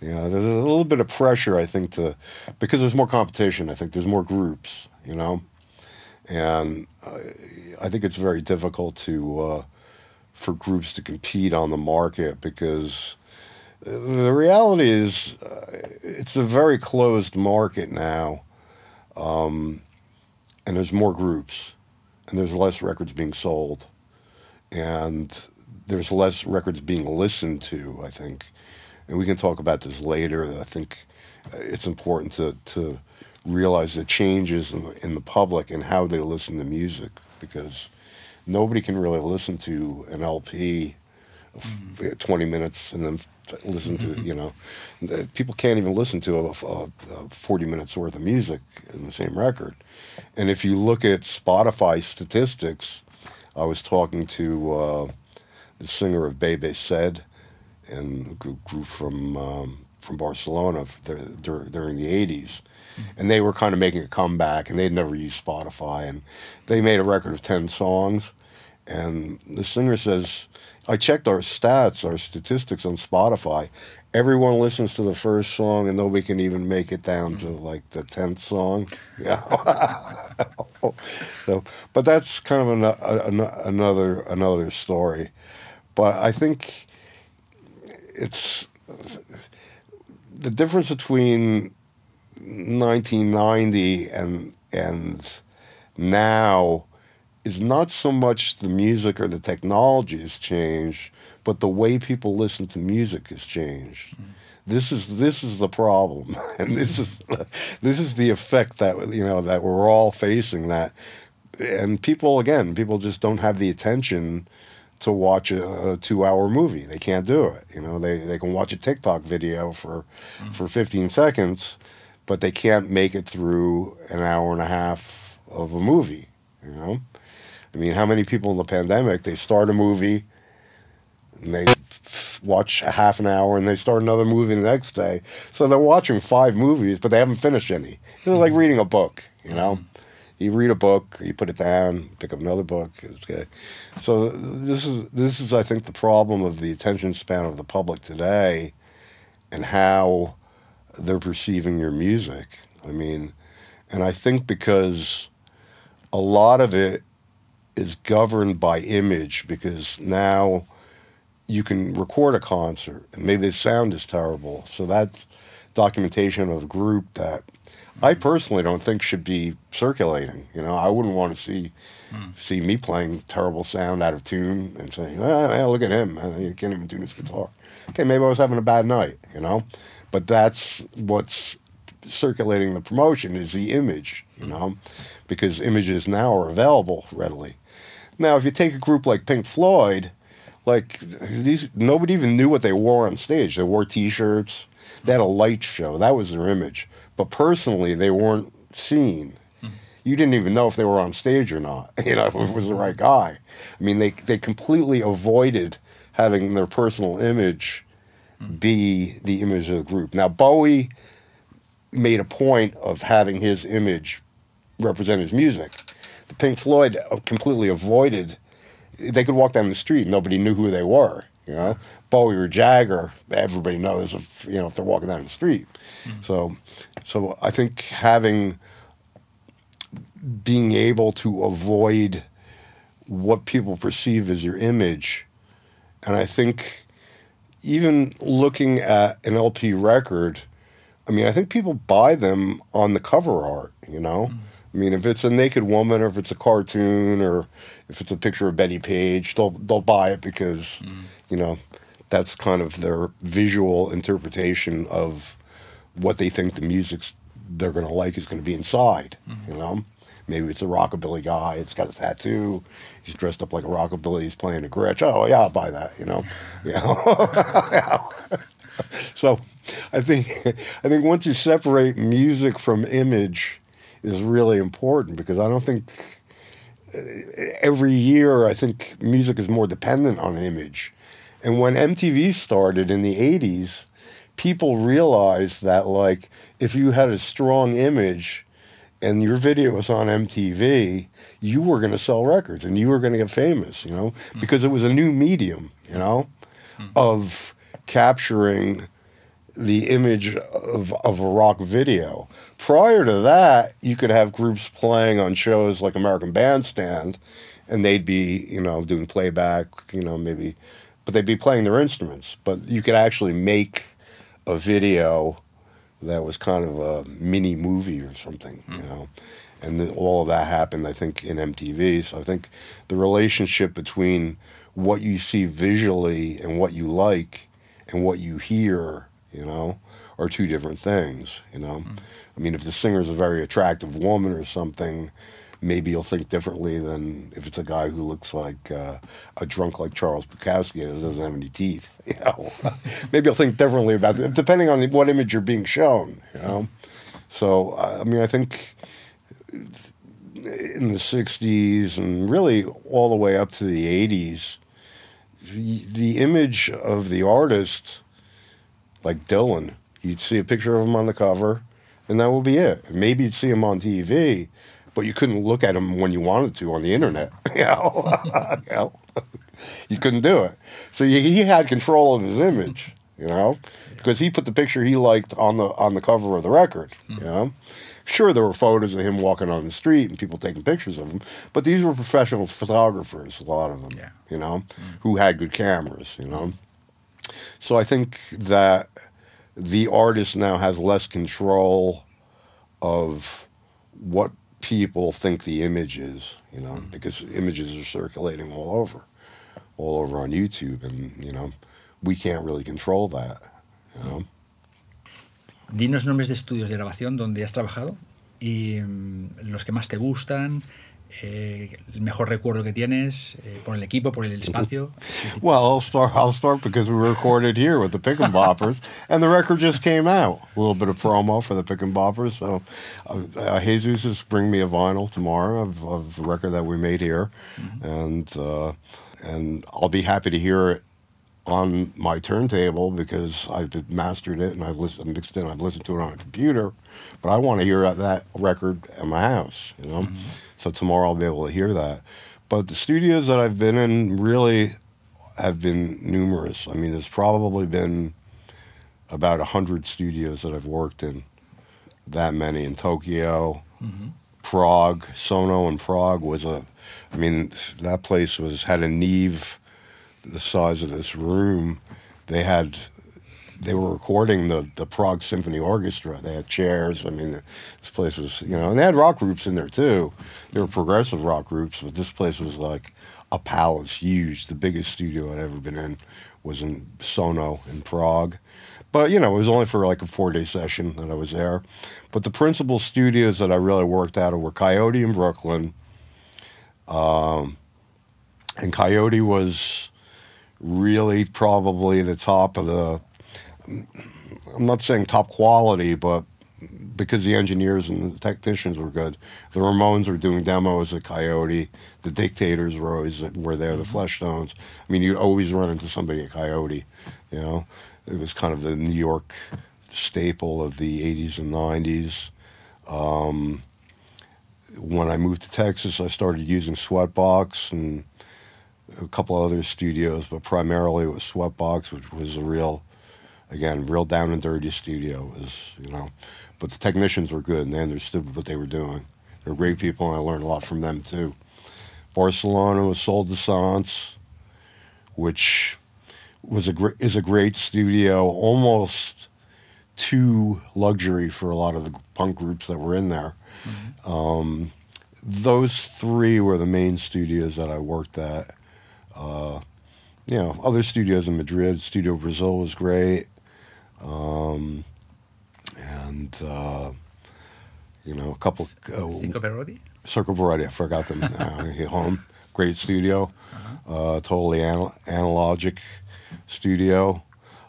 You know there's a little bit of pressure i think to because there's more competition i think there's more groups you know. And uh, i think it's very difficult to uh, for groups to compete on the market because the reality is uh, it's a very closed market now um, and there's more groups and there's less records being sold and there's less records being listened to i think. And we can talk about this later. I think it's important to, to realize the changes in, in the public and how they listen to music because nobody can really listen to an lp mm-hmm. 20 minutes and then listen to mm-hmm. you know people can't even listen to a, a, a, 40 minutes worth of music in the same record and if you look at spotify statistics i was talking to uh, the singer of bebe said and a group from um, from barcelona during the 80s mm-hmm. and they were kind of making a comeback and they'd never used spotify and they made a record of 10 songs and the singer says I checked our stats, our statistics on Spotify. Everyone listens to the first song, and nobody can even make it down to like the tenth song. Yeah. so, but that's kind of an, an, another another story. But I think it's the difference between 1990 and and now is not so much the music or the technology has changed, but the way people listen to music has changed. Mm. This is this is the problem, and this is this is the effect that you know that we're all facing. That and people again, people just don't have the attention to watch a, a, two-hour movie. They can't do it. You know, they, they can watch a TikTok video for mm. for 15 seconds, but they can't make it through an hour and a half of a movie. You know, I mean, how many people in the pandemic they start a movie and they watch a half an hour and they start another movie the next day. So they're watching five movies, but they haven't finished any. It's like mm-hmm. reading a book, you know. Mm-hmm. You read a book, you put it down, pick up another book. Okay. So this is this is I think the problem of the attention span of the public today, and how they're perceiving your music. I mean, and I think because a lot of it is governed by image because now you can record a concert and maybe the sound is terrible. So that's documentation of a group that I personally don't think should be circulating. You know, I wouldn't want to see mm. see me playing terrible sound out of tune and saying, oh, look at him, man, you can't even tune his guitar." Okay, maybe I was having a bad night, you know, but that's what's circulating the promotion is the image, you hmm. know, because images now are available readily. Now, if you take a group like Pink Floyd, like these, nobody even knew what they wore on stage. They wore T-shirts. They had a light show. That was their image. But personally, they weren't seen. You didn't even know if they were on stage or not. You know, if it was the right guy. I mean, they they completely avoided having their personal image be the image of the group. Now, Bowie made a point of having his image represent his music. The Pink Floyd completely avoided. They could walk down the street, and nobody knew who they were. You know, Bowie or Jagger, everybody knows if you know if they're walking down the street. Mm-hmm. So, so I think having being able to avoid what people perceive as your image, and I think even looking at an LP record, I mean, I think people buy them on the cover art. You know. I mean, if it's a naked woman or if it's a cartoon or if it's a picture of Bettie Page, they'll they'll buy it because mm. you know that's kind of their visual interpretation of what they think the music's they're going to like is going to be inside. Mm-hmm. You know, maybe it's a rockabilly guy. It's got a tattoo. He's dressed up like a rockabilly. He's playing a Gretsch. Oh yeah, I'll buy that. You know, yeah. so, I think I think once you separate music from image is really important because I don't think every year I think music is more dependent on image. And when MTV started in the 80s, people realized that like if you had a strong image and your video was on MTV, you were going to sell records and you were going to get famous, you know, mm. because it was a new medium, you know, mm. of capturing the image of, of a rock video. Prior to that, you could have groups playing on shows like American Bandstand, and they'd be, you know, doing playback, you know, maybe, but they'd be playing their instruments. But you could actually make a video that was kind of a mini movie or something, mm. you know. And then all of that happened, I think, in MTV. So I think the relationship between what you see visually and what you like and what you hear you know, are two different things, you know. Mm. I mean, if the singer's a very attractive woman or something, maybe you'll think differently than if it's a guy who looks like uh, a drunk like Charles Bukowski and doesn't have any teeth, you know. maybe you'll think differently about it, depending on what image you're being shown, you know. So, I mean, I think in the 60s and really all the way up to the 80s, the image of the artist like Dylan. You'd see a picture of him on the cover, and that would be it. Maybe you'd see him on TV, but you couldn't look at him when you wanted to on the internet. you know, you, know? you couldn't do it. So he had control of his image. You know, because he put the picture he liked on the on the cover of the record. Mm-hmm. You know. Sure, there were photos of him walking on the street and people taking pictures of him, but these were professional photographers, a lot of them, yeah. you know, mm. who had good cameras, you know. So I think that the artist now has less control of what people think the image is, you know, mm-hmm. because images are circulating all over, all over on YouTube, and you know, we can't really control that, you know. Dinos nombres de estudios de grabación donde has trabajado y mm, los que más te gustan, eh, el mejor recuerdo que tienes eh, por el equipo, por el espacio? Well, I'll start. I'll start because we recorded here with the Pick and Boppers, and the record just came out. A little bit of promo for the Pick and Boppers. So, uh, uh, Jesus is bring me a vinyl tomorrow of, of the record that we made here, mm-hmm. and uh, and I'll be happy to hear it on my turntable because I've mastered it and I've listened, mixed it, and I've listened to it on a computer. But I want to hear that record in my house, you know. Mm-hmm. So tomorrow I'll be able to hear that. But the studios that I've been in really have been numerous. I mean, there's probably been about a hundred studios that I've worked in. That many in Tokyo, mm-hmm. Prague, Sono in Prague was a. I mean, that place was had a nave the size of this room. They had they were recording the the Prague Symphony Orchestra. They had chairs. I mean, this place was you know, and they had rock groups in there too. They were progressive rock groups, but this place was like a palace, huge. The biggest studio I'd ever been in was in Sono in Prague. But you know, it was only for like a four day session that I was there. But the principal studios that I really worked out of were Coyote in Brooklyn. Um, and Coyote was really probably the top of the. I'm not saying top quality, but because the engineers and the technicians were good. The Ramones were doing demos at Coyote. The Dictators were always were there. The Fleshtones. I mean, you'd always run into somebody at Coyote. You know, it was kind of the New York staple of the '80s and '90s. Um, when I moved to Texas, I started using Sweatbox and a couple other studios, but primarily it was Sweatbox, which was a real, again, real down and dirty studio. Was you know, but the technicians were good and they understood what they were doing. They were great people, and I learned a lot from them too. Barcelona was Sol de Sants, which was a gr- is a great studio, almost too luxury for a lot of the punk groups that were in there. Mm-hmm. Um, those three were the main studios that I worked at. Uh, you know, other studios in Madrid, Studio Brazil was great. Um, and, uh, you know, a couple. Uh, Cinco Parodi? Circo Parodi, I forgot them. uh, home, great studio. Uh-huh. Uh, totally anal- analogic studio.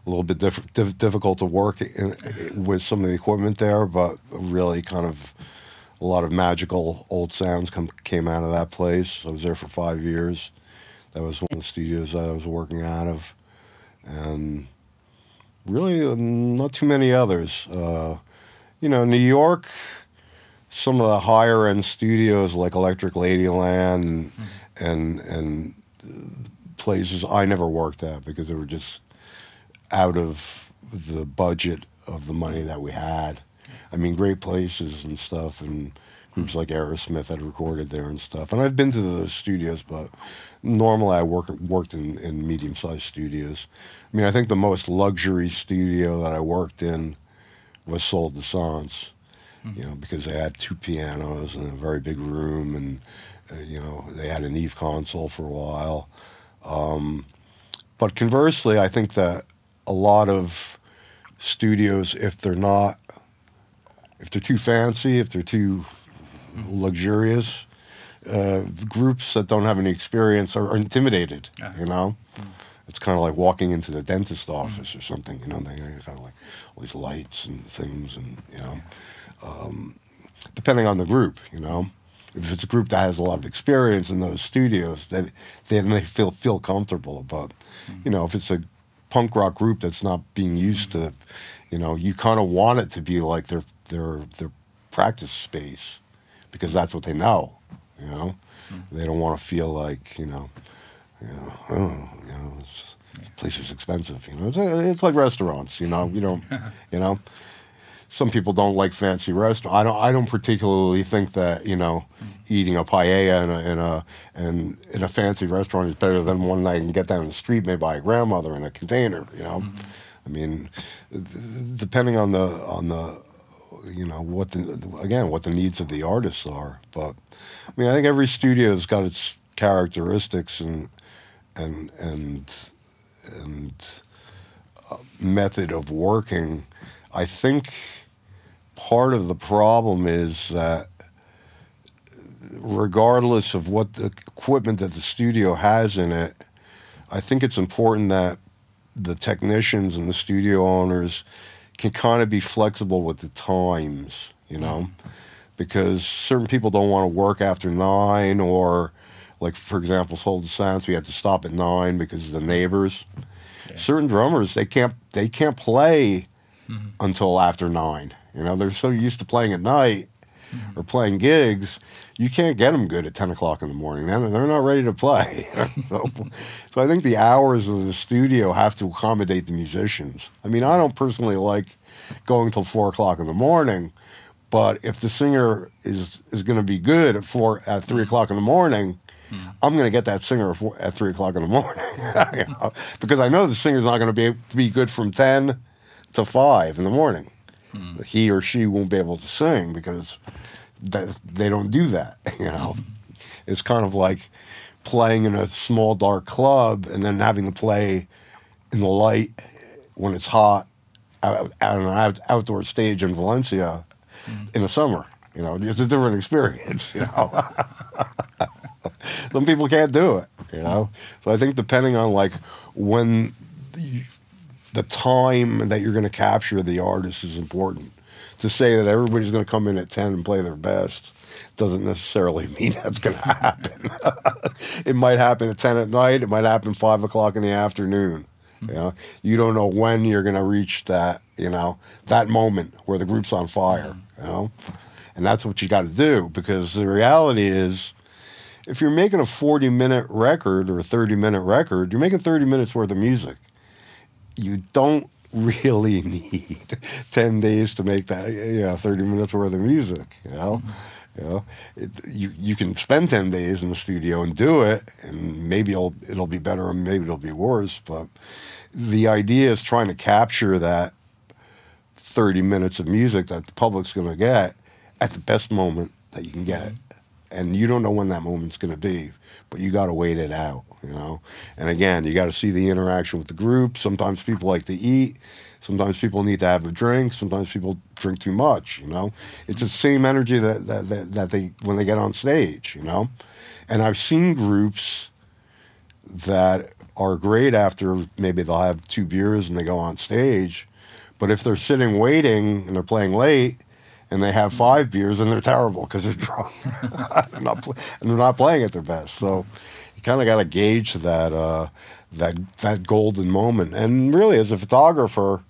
A little bit diff- diff- difficult to work in, with some of the equipment there, but really kind of a lot of magical old sounds come, came out of that place. I was there for five years. That was one of the studios I was working out of, and really uh, not too many others. Uh, you know, New York, some of the higher end studios like Electric Ladyland and mm-hmm. and, and places I never worked at because they were just out of the budget of the money that we had. I mean, great places and stuff, and groups like Aerosmith had recorded there and stuff. And I've been to those studios, but normally I work worked in, in medium sized studios. I mean, I think the most luxury studio that I worked in was Sol de Sants, mm-hmm. you know, because they had two pianos and a very big room, and uh, you know they had a Neve console for a while. Um, but conversely, I think that a lot of studios, if they're not, if they're too fancy, if they're too luxurious, uh, groups that don't have any experience are, are intimidated. You know, mm. It's kind of like walking into the dentist office or something. You know, they kind of like all these lights and things, and you know, um, depending on the group. You know, if it's a group that has a lot of experience in those studios, then then they feel feel comfortable. But you know, if it's a punk rock group that's not being used to, you know, you kind of want it to be like their their their practice space because that's what they know. You know, mm. they don't want to feel like you know, you know, oh, you know, it's, this place is expensive. You know, it's, it's like restaurants. You know, you don't, you know some people don't like fancy restaurants. I don't. I don't particularly think that you know, eating a paella in a in a in, in a fancy restaurant is better than one I can get down the street made by a grandmother in a container. You know, mm-hmm. I mean, th- depending on the on the you know what the again what the needs of the artists are. But I mean, I think every studio has got its characteristics and and and and uh, method of working. I think part of the problem is that regardless of what the equipment that the studio has in it, I think it's important that the technicians and the studio owners can kind of be flexible with the times, you know, because certain people don't want to work after nine, or like for example, de Sants, we had to stop at nine because of the neighbors. Yeah. Certain drummers they can't they can't play mm-hmm. until after nine. You know, they're so used to playing at night mm-hmm. or playing gigs, you can't get them good at ten o'clock in the morning. Then they're not ready to play. so, so I think the hours of the studio have to accommodate the musicians. I mean, I don't personally like going till four o'clock in the morning. But if the singer is is going to be good at four at three o'clock in the morning, mm. I'm going to get that singer at three o'clock in the morning you know? because I know the singer's not going to be be good from ten to five in the morning. Hmm. He or she won't be able to sing because that, they don't do that. You know, hmm. it's kind of like playing in a small dark club and then having to play in the light when it's hot out, out on an out, outdoor stage in Valencia hmm. in the summer. You know, it's a different experience. You know, some people can't do it. You know, so I think depending on like when you, the time that you're going to capture the artist is important. To say that everybody's going to come in at ten and play their best doesn't necessarily mean that's going to happen. it might happen at ten at night. It might happen five o'clock in the afternoon. You know, you don't know when you're going to reach that. You know, that moment where the group's on fire. You know, and that's what you got to do because the reality is, if you're making a 40 minute record or a 30 minute record, you're making 30 minutes worth of music. You don't really need 10 days to make that, you know, 30 minutes worth of music, you know. Mm-hmm. You know, it, you you can spend ten days in the studio and do it, and maybe it'll it'll be better, and maybe it'll be worse. But the idea is trying to capture that thirty minutes of music that the public's going to get at the best moment that you can get it, and you don't know when that moment's going to be, but you got to wait it out. You know, and again, you got to see the interaction with the group. Sometimes people like to eat. Sometimes people need to have a drink. Sometimes people drink too much. You know, it's the same energy that that, that, that they when they get on stage. You know, and I've seen groups that are great after maybe they'll have two beers and they go on stage, but if they're sitting waiting and they're playing late and they have five beers and they're terrible because they're drunk and, not and they're not playing at their best. So you kind of got to gauge that uh, that that golden moment. And really, as a photographer,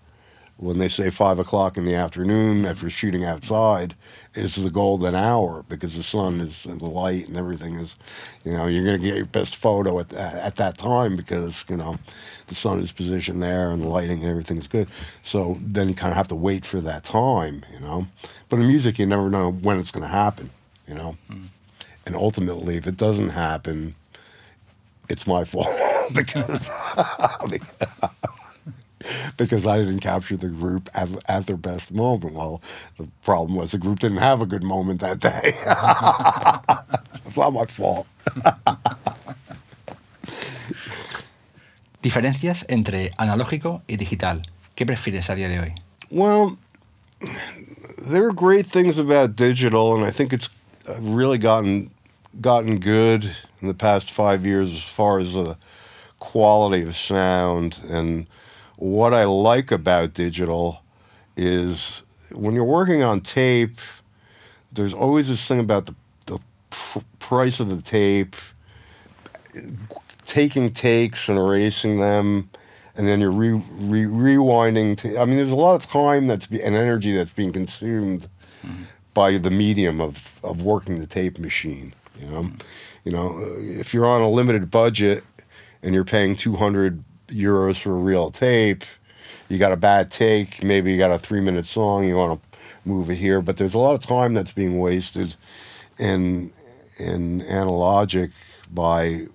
when they say five o'clock in the afternoon if you're shooting outside is the golden hour because the sun is and the light and everything is you know you're going to get your best photo at that, at that time because you know the sun is positioned there and the lighting and everything's good. So then you kind of have to wait for that time you know? But in music you never know when it's going to happen you know? Mm. and ultimately if it doesn't happen it's my fault because because I didn't capture the group at, at their best moment. Well, the problem was the group didn't have a good moment that day. it's not my fault. Diferencias entre analógico y digital. ¿Qué prefieres a día de hoy? Well, there are great things about digital, and I think it's really gotten gotten good in the past five years as far as the quality of sound and what I like about digital is when you're working on tape, there's always this thing about the, the pr- price of the tape, taking takes and erasing them, and then you're re, re, rewinding. I mean, there's a lot of time that's be, and energy that's being consumed mm-hmm. by the medium of, of working the tape machine. You know, mm-hmm. you know, if you're on a limited budget and you're paying 200 euros for a real tape. You got a bad take, maybe you got a three minute song, you want to move it here, but there's a lot of time that's being wasted in in analogic by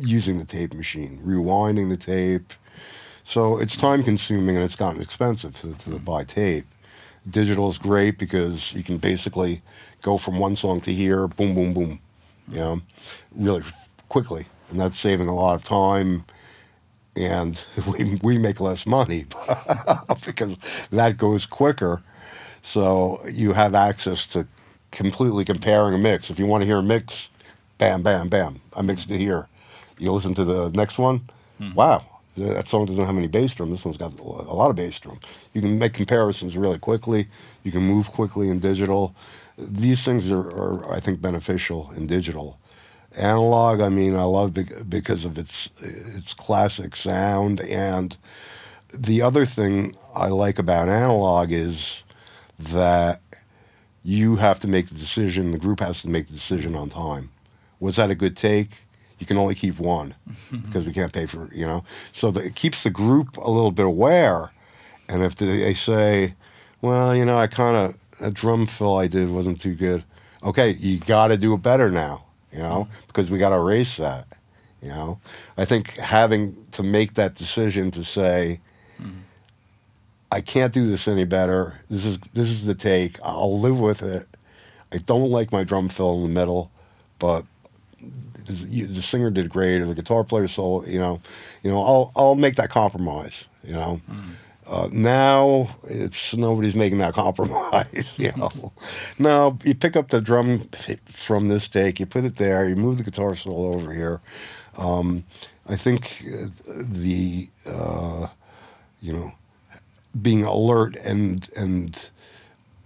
using the tape machine, rewinding the tape. So it's time consuming and it's gotten expensive to, to buy tape. Digital is great because you can basically go from one song to here, boom, boom, boom, you know, really quickly. And that's saving a lot of time and we, we make less money because that goes quicker. So you have access to completely comparing a mix. If you want to hear a mix, bam, bam, bam, I mixed it here. You listen to the next one, hmm. wow, that song doesn't have any bass drum. This one's got a lot of bass drum. You can make comparisons really quickly. You can move quickly in digital. These things are, are I think, beneficial in digital analog i mean i love because of its its classic sound. And the other thing i like about analog is that you have to make the decision the group has to make the decision on time. Was that a good take? You can only keep one because we can't pay for you know? So the, it keeps the group a little bit aware. And if they say well you know i kind of a drum fill i did wasn't too good. Okay you got to do it better now you know, because we got to erase that. You know, I think having to make that decision to say, mm-hmm. I can't do this any better. This is this is the take. I'll live with it. I don't like my drum fill in the middle, but the singer did great, or the guitar player solo. You know, you know, I'll I'll make that compromise. You know. Mm. Uh, now it's nobody's making that compromise. You know, now you pick up the drum from this take, you put it there, you move the guitar solo over here. Um, I think uh, the uh, you know being alert and and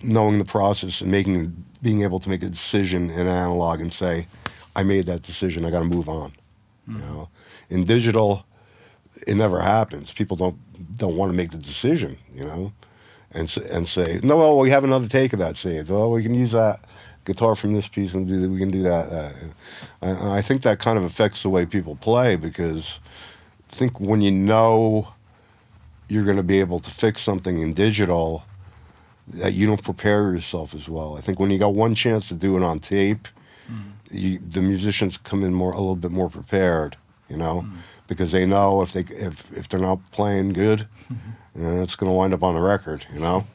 knowing the process and making being able to make a decision in analog and say, I made that decision. I got to move on. Mm. You know, in digital, it never happens. People don't don't want to make the decision. You know, and and say, no, well, we have another take of that scene. Well, we can use that guitar from this piece and do we can do that. that. I, I think that kind of affects the way people play because I think when you know you're going to be able to fix something in digital that you don't prepare yourself as well. I think when you got one chance to do it on tape, mm. you, the musicians come in more a little bit more prepared, you know, mm. Because they know if they if if they're not playing good, mm-hmm. you know, it's going to wind up on the record, you know,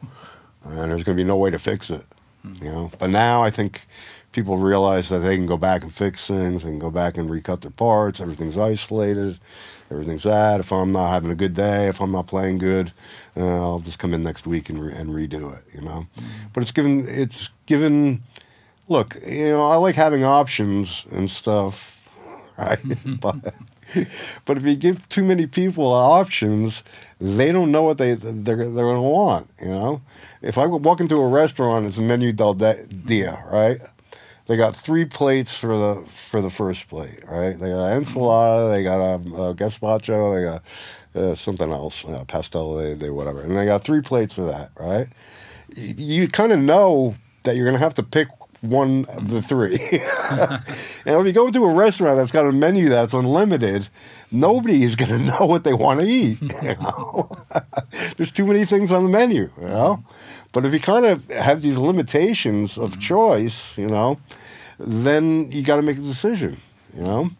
and there's going to be no way to fix it, mm. you know. But now I think people realize that they can go back and fix things and go back and recut their parts. Everything's isolated everything's that. If I'm not having a good day, if I'm not playing good, uh, I'll just come in next week and, re- and redo it, you know. Mm-hmm. But it's given, it's given, look, you know, I like having options and stuff, right? but, but if you give too many people options, they don't know what they they're they're going to want. You know, if I walk into a restaurant, it's a menu del dia, right? they got three plates for the for the first plate, right? They got enchilada, they got a, a gazpacho, they got uh, something else, uh, pastel, they, they whatever, and they got three plates for that, right? You, you kind of know that you're gonna have to pick one of the three. and if you go to a restaurant that's got a menu that's unlimited, nobody is going to know what they want to eat. You know? There's too many things on the menu. You know, but if you kind of have these limitations of mm-hmm. choice, you know, then you got to make a decision, you know.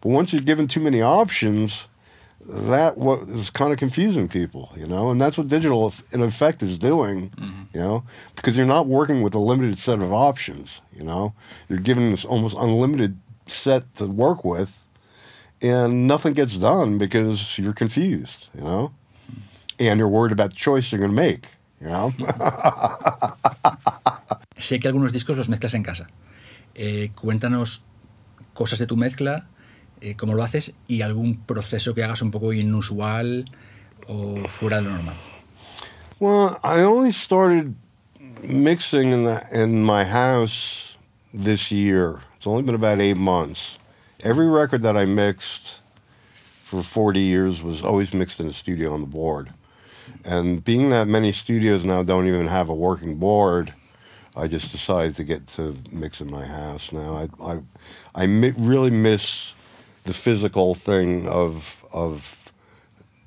But once you're given too many options, that what is kind of confusing people, you know, and that's what digital in effect is doing, mm-hmm. you know, because you're not working with a limited set of options, you know, you're given this almost unlimited set to work with, and nothing gets done because you're confused, you know, mm-hmm. and you're worried about the choice you're going to make. You know. sé que algunos discos los mezclas en casa. Eh, cuéntanos cosas de tu mezcla, eh, cómo lo haces y algún proceso que hagas un poco inusual o fuera de lo normal. Well, I only started mixing in, the, in my house this year. It's only been about eight months. Every record that I mixed for 40 years was always mixed in the studio on the board. And being that many studios now don't even have a working board, I just decided to get to mix in my house now. I I, I mi- really miss the physical thing of of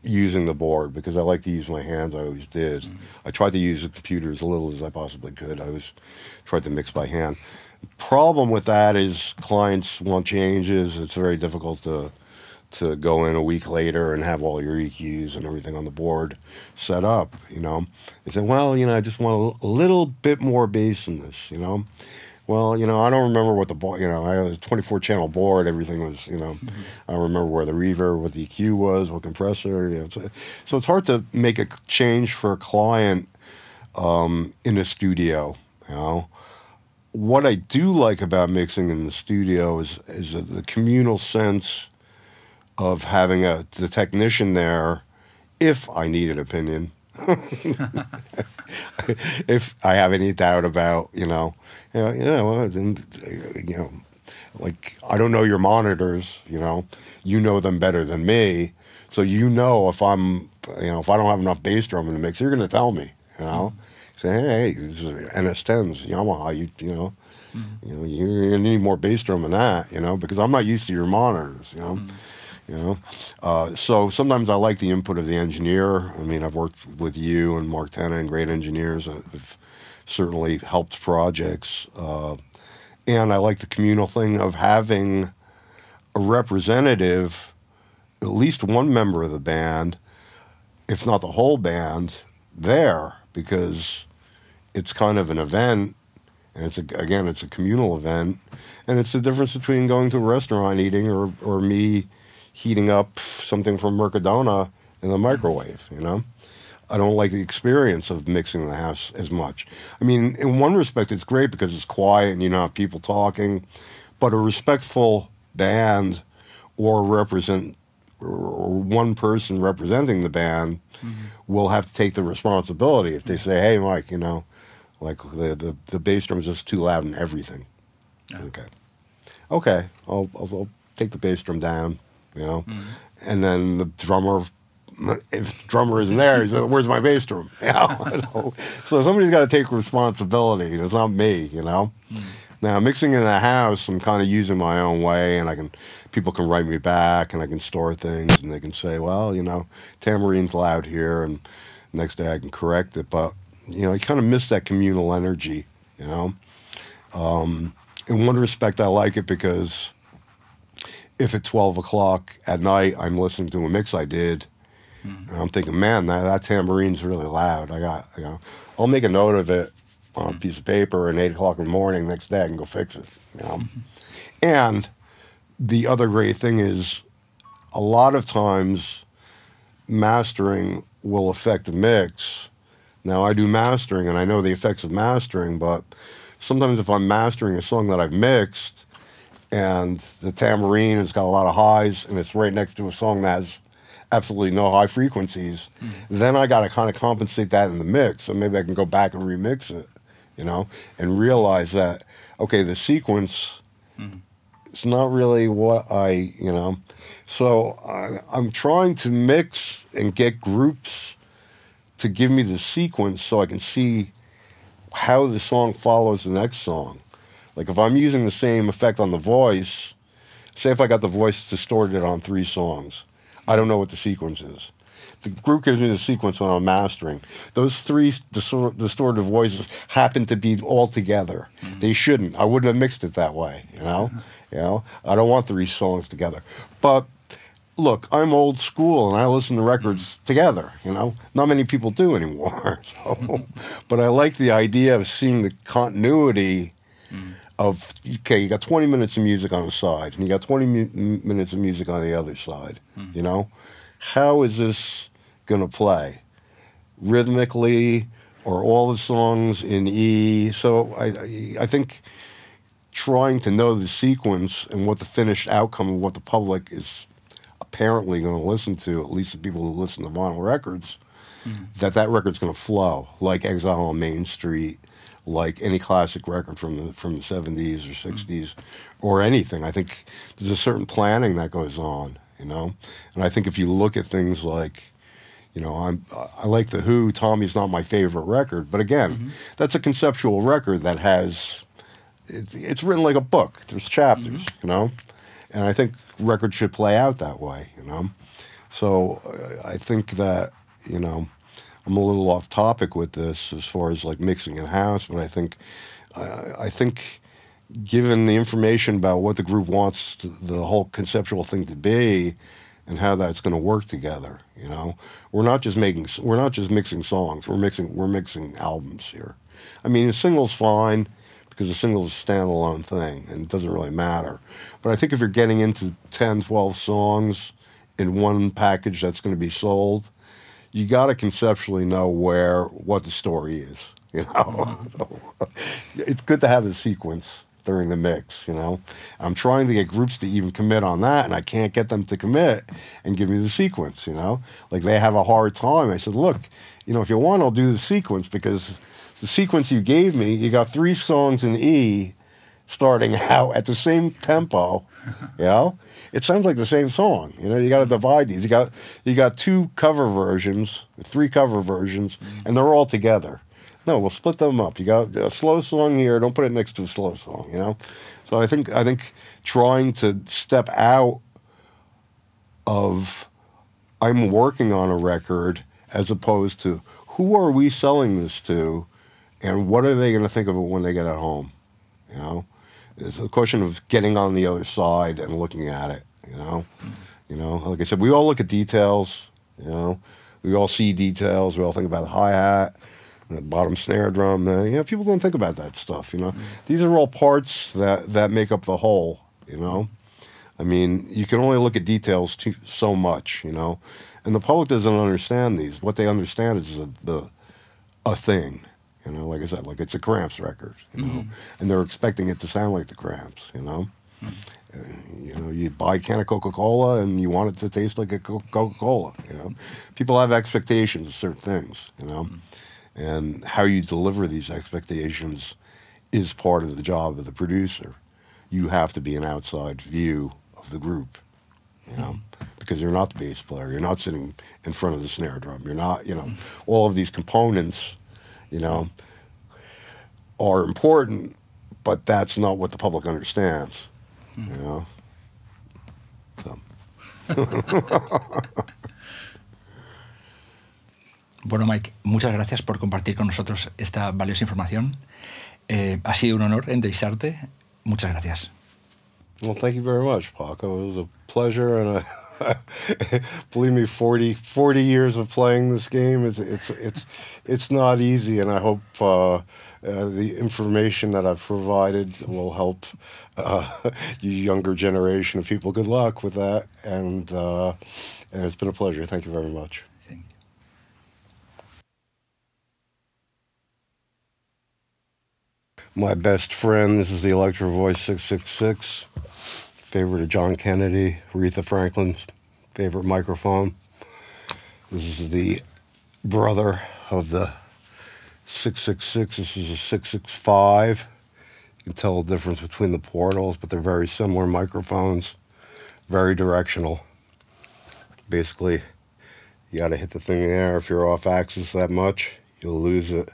using the board because I like to use my hands. I always did. Mm-hmm. I tried to use the computer as little as I possibly could. I was tried to mix by hand. Problem with that is clients want changes. It's very difficult to to go in a week later and have all your EQs and everything on the board set up, you know. They said, well, you know, I just want a little bit more bass in this, you know. Well, you know, I don't remember what the board, you know, I was 24 channel board, everything was, you know, mm-hmm. I don't remember where the reverb, what the EQ was, what compressor, you know. So, so it's hard to make a change for a client um, in a studio, you know. What I do like about mixing in the studio is, is the communal sense of having a the technician there if I need an opinion. if I have any doubt about, you know, you know, you know, then, you know, like I don't know your monitors, you know, you know them better than me, so you know if I'm, you know, if I don't have enough bass drum in the mix, you're going to tell me, you know, mm-hmm. say, hey, this is NS10s, Yamaha, you, you know, mm-hmm. you know, you need more bass drum than that, you know, because I'm not used to your monitors, you know. Mm-hmm you know. Uh, so sometimes I like the input of the engineer. I mean, I've worked with you and Mark Tena and great engineers I've certainly helped projects. Uh, and I like the communal thing of having a representative, at least one member of the band, if not the whole band, there because it's kind of an event and it's a, again it's a communal event and it's the difference between going to a restaurant eating or, or me heating up something from Mercadona in the microwave you know I don't like the experience of mixing the house as much. I mean, in one respect, it's great because it's quiet and you don't have people talking, but a respectful band or represent or one person representing the band mm-hmm. will have to take the responsibility if they say, "Hey, Mike, you know, like the the, the bass drum is just too loud and everything." Yeah. Okay, okay, I'll, I'll, I'll take the bass drum down, you know, mm-hmm. and then the drummer. If the drummer isn't there, he's like, "Where's my bass drum?" You know? so somebody's got to take responsibility. It's not me, you know. Mm-hmm. Now mixing in the house, I'm kind of using my own way, and I can people can write me back, and I can store things, and they can say, well, you know, tambourine's loud here, and next day I can correct it. But you know, I kind of miss that communal energy. You know, um, in one respect, I like it because if at 12 o'clock at night I'm listening to a mix I did, mm. and I'm thinking, man, that, that tambourine's really loud. I got, you know, I'll make a note of it on a piece of paper and eight o'clock in the morning next day I can go fix it. You know? Mm-hmm. And the other great thing is a lot of times mastering will affect the mix. Now I do mastering and I know the effects of mastering, but sometimes if I'm mastering a song that I've mixed and the tambourine has got a lot of highs and it's right next to a song that has absolutely no high frequencies, mm. then I got to kind of compensate that in the mix. So maybe I can go back and remix it you know, and realize that okay, the sequence. Mm-hmm. It's not really what I, you know. So I, I'm trying to mix and get groups to give me the sequence so I can see how the song follows the next song. Like if I'm using the same effect on the voice, say if I got the voice distorted on three songs, I don't know what the sequence is the group gives me the sequence when I'm mastering. Those three distor- distorted voices happen to be all together. Mm-hmm. They shouldn't. I wouldn't have mixed it that way. You know, mm-hmm. you know. I don't want three songs together. But look, I'm old school and I listen to records mm-hmm. together. You know, not many people do anymore. So, but I like the idea of seeing the continuity. Of okay, you got 20 minutes of music on the side, and you got 20 mi- minutes of music on the other side. Mm-hmm. You know, how is this going to play rhythmically or all the songs in E. So I, I think trying to know the sequence and what the finished outcome of what the public is apparently going to listen to, at least the people who listen to vinyl records, mm-hmm. that that record's going to flow like Exile on Main Street, like any classic record from the from the 70s or 60s mm-hmm. or anything. I think there's a certain planning that goes on, you know. And I think if you look at things like you know, I'm I like the Who. Tommy's not my favorite record, but again, mm-hmm. that's a conceptual record that has it, it's written like a book. There's chapters, mm-hmm. you know, and I think records should play out that way, you know. So uh, I think that you know I'm a little off topic with this as far as like mixing in house, but I think uh, I think given the information about what the group wants to, the whole conceptual thing to be and how that's going to work together. You know, we're not just making we're not just mixing songs. We're mixing we're mixing albums here. I mean, a single's fine because a single is a standalone thing and it doesn't really matter. But I think if you're getting into 10, 12 songs in one package that's going to be sold, you got to conceptually know where what the story is. You know, mm-hmm. it's good to have a sequence during the mix, you know. I'm trying to get groups to even commit on that, and I can't get them to commit and give me the sequence, you know. Like they have a hard time. I said, look, you know, if you want, I'll do the sequence because the sequence you gave me, you got three songs in E starting out at the same tempo, you know. It sounds like the same song, you know. You got to divide these. You got you got two cover versions, three cover versions, mm-hmm. and they're all together no, we'll split them up. You got a slow song here. Don't put it next to a slow song. You know. So I think I think trying to step out of I'm working on a record as opposed to who are we selling this to, and what are they going to think of it when they get at home. You know, it's a question of getting on the other side and looking at it. You know, mm-hmm. you know, like I said, we all look at details. You know, We all see details. We all think about the hi hat, the bottom snare drum. Uh, you know, people don't think about that stuff. You know, these are all parts that that make up the whole. You know, I mean, you can only look at details too, so much. You know, and the public doesn't understand these. What they understand is the, the a thing. You know, like I said, like it's a Cramps record. You know, mm-hmm. and they're expecting it to sound like the Cramps. You know. Mm-hmm. Uh, you know, you buy a can of Coca Cola and you want it to taste like a Coca Cola. You know, mm-hmm. people have expectations of certain things. You know, and how you deliver these expectations is part of the job of the producer. You have to be an outside view of the group. You know, because you're not the bass player. You're not sitting in front of the snare drum. You're not. You know, all of these components. You know, are important, but that's not what the public understands. You know? So. Bueno, Mike, muchas gracias por compartir con nosotros esta valiosa información. Eh, ha sido un honor entrevistarte. Muchas gracias. Well, thank you very much, Paco. It was a pleasure, and I, believe me, 40, 40 years of playing this game, it's it's it's, it's not easy, and I hope uh, uh, the information that I've provided will help uh, you younger generation of people. Good luck with that, and uh, and it's been a pleasure. Thank you very much. My best friend. This is the Electro Voice six six six. Favorite of John Kennedy, Aretha Franklin's favorite microphone. This is the brother of the 666. This is a 665. You can tell the difference between the portals, but they're very similar microphones, very directional. Basically, you got to hit the thing there. If you're off axis that much, you'll lose it.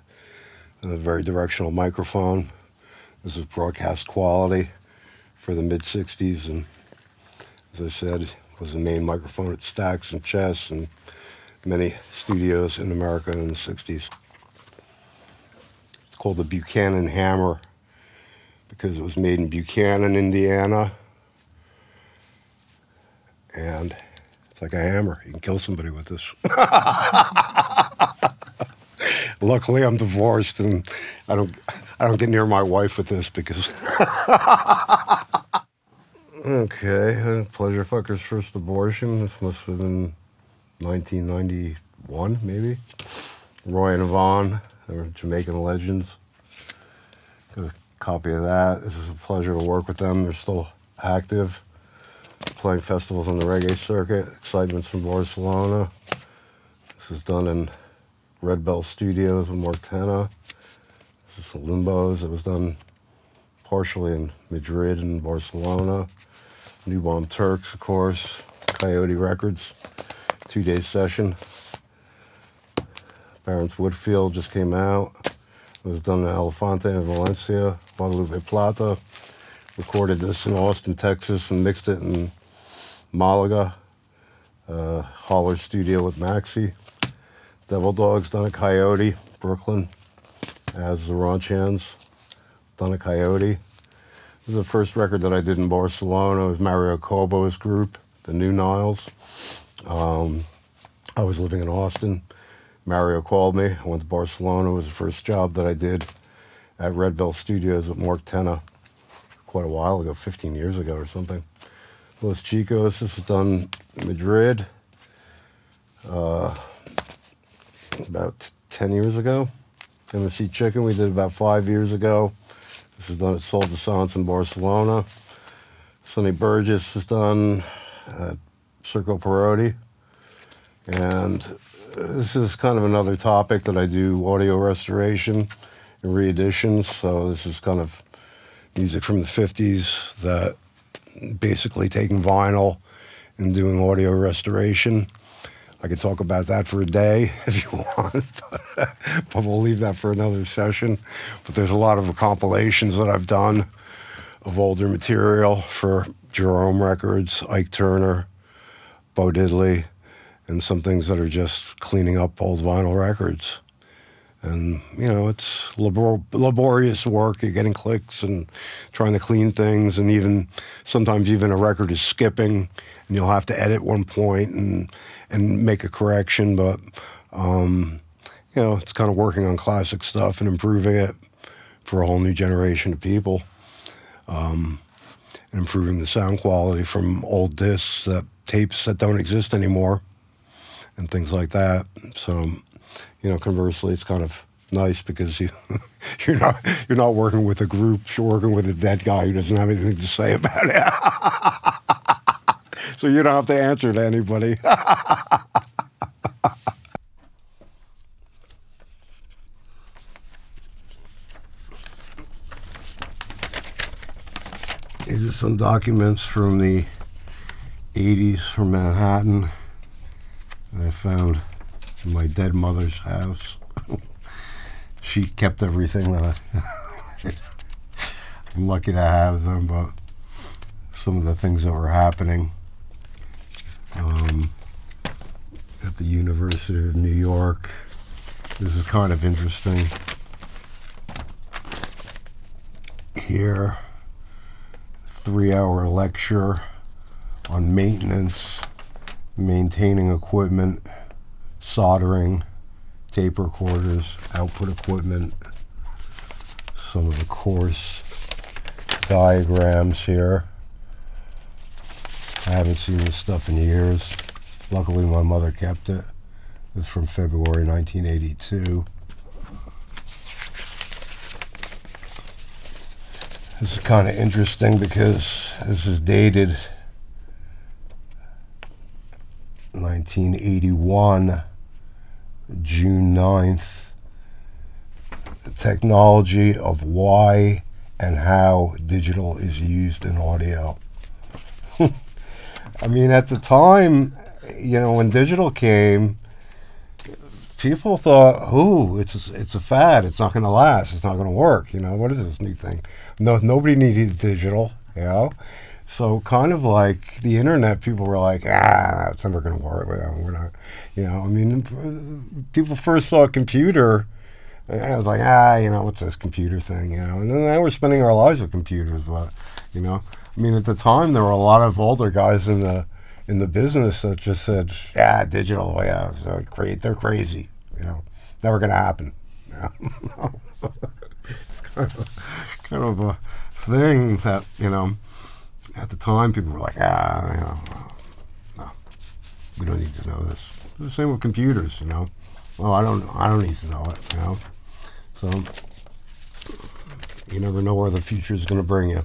A very directional microphone. This is broadcast quality for the mid 60s, and as I said, was the main microphone at Stax and Chess and many studios in America in the 60s. It's called the Buchanan Hammer because it was made in Buchanan, Indiana. And it's like a hammer. You can kill somebody with this. Luckily, I'm divorced and I don't, I don't get near my wife with this because. okay, Pleasure Fucker's first abortion. This must have been 1991, maybe. Roy and Yvonne, they were Jamaican legends. Got a copy of that. This is a pleasure to work with them. They're still active, playing festivals on the reggae circuit. Excitements from Barcelona. This is done in Red Bell Studios in Mortena. This is Limbos. It was done partially in Madrid and Barcelona. New Bomb Turks, of course. Coyote Records, two day session. Barons Woodfield just came out. It was done in Elefante in Valencia, Guadalupe Plata. Recorded this in Austin, Texas, and mixed it in Malaga. Uh, Holler Studio with Maxi. Devil Dogs done a Coyote, Brooklyn, as the Raunch Hands done a Coyote. The first record that I did in Barcelona. Was Mario Cobo's group, the Nu Niles. Um, I was living in Austin. Mario called me. I went to Barcelona. It was the first job that I did at Red Bell Studios at Mortena quite a while ago, 15 years ago or something. Los Chicos, this was done in Madrid uh, about 10 years ago. Tennessee Chicken we did about five years ago. This is done at Sol de Sans in Barcelona. Sonny Burgess is done at Circo Perrotti. And this is kind of another topic that I do audio restoration and reeditions. So this is kind of music from the 50s that basically taking vinyl and doing audio restoration. I could talk about that for a day if you want, but, we'll leave that for another session. But there's a lot of compilations that I've done of older material for Jerome Records, Ike Turner, Bo Diddley, and some things that are just cleaning up old vinyl records. and you know it's labor- laborious work. You're getting clicks and trying to clean things, and even sometimes even a record is skipping, and you'll have to edit one point and and make a correction. But um, you know, it's kind of working on classic stuff and improving it for a whole new generation of people, um, and improving the sound quality from old discs tapes that don't exist anymore, and things like that. So you know, conversely, it's kind of nice because you you're not you're not working with a group. You're working with a dead guy who doesn't have anything to say about it. so you don't have to answer to anybody. These are some documents from the 80s from Manhattan I found in my dead mother's house. she kept everything that I. I'm lucky to have them, but some of the things that were happening um, at the University of New York. This is kind of interesting. Here, three hour lecture on maintenance, maintaining equipment soldering, tape recorders, output equipment, some of the course diagrams here. I haven't seen this stuff in years. Luckily, my mother kept it. It's from February 1982. This is kind of interesting because this is dated 1981. June 9th, The technology of why and how digital is used in audio. I mean, at the time, you know, when digital came, people thought, "Ooh, it's it's a fad. It's not going to last. It's not going to work." You know, what is this new thing? No, nobody needed digital. You know, so kind of like the internet, people were like, ah, it's never going to work. We're not, you know. I mean, people first saw a computer, and I was like, ah, you know, what's this computer thing, you know? And then now we're spending our lives with computers, but you know, I mean, at the time there were a lot of older guys in the in the business that just said, yeah, digital, yeah, so great, they're crazy, you know, never going to happen. Kind, of, kind of a thing that you know at the time, people were like, ah, you know, no, we don't need to know this. The same with computers, you know. Well, I don't, I don't need to know it, you know. So you never know where the future is going to bring you.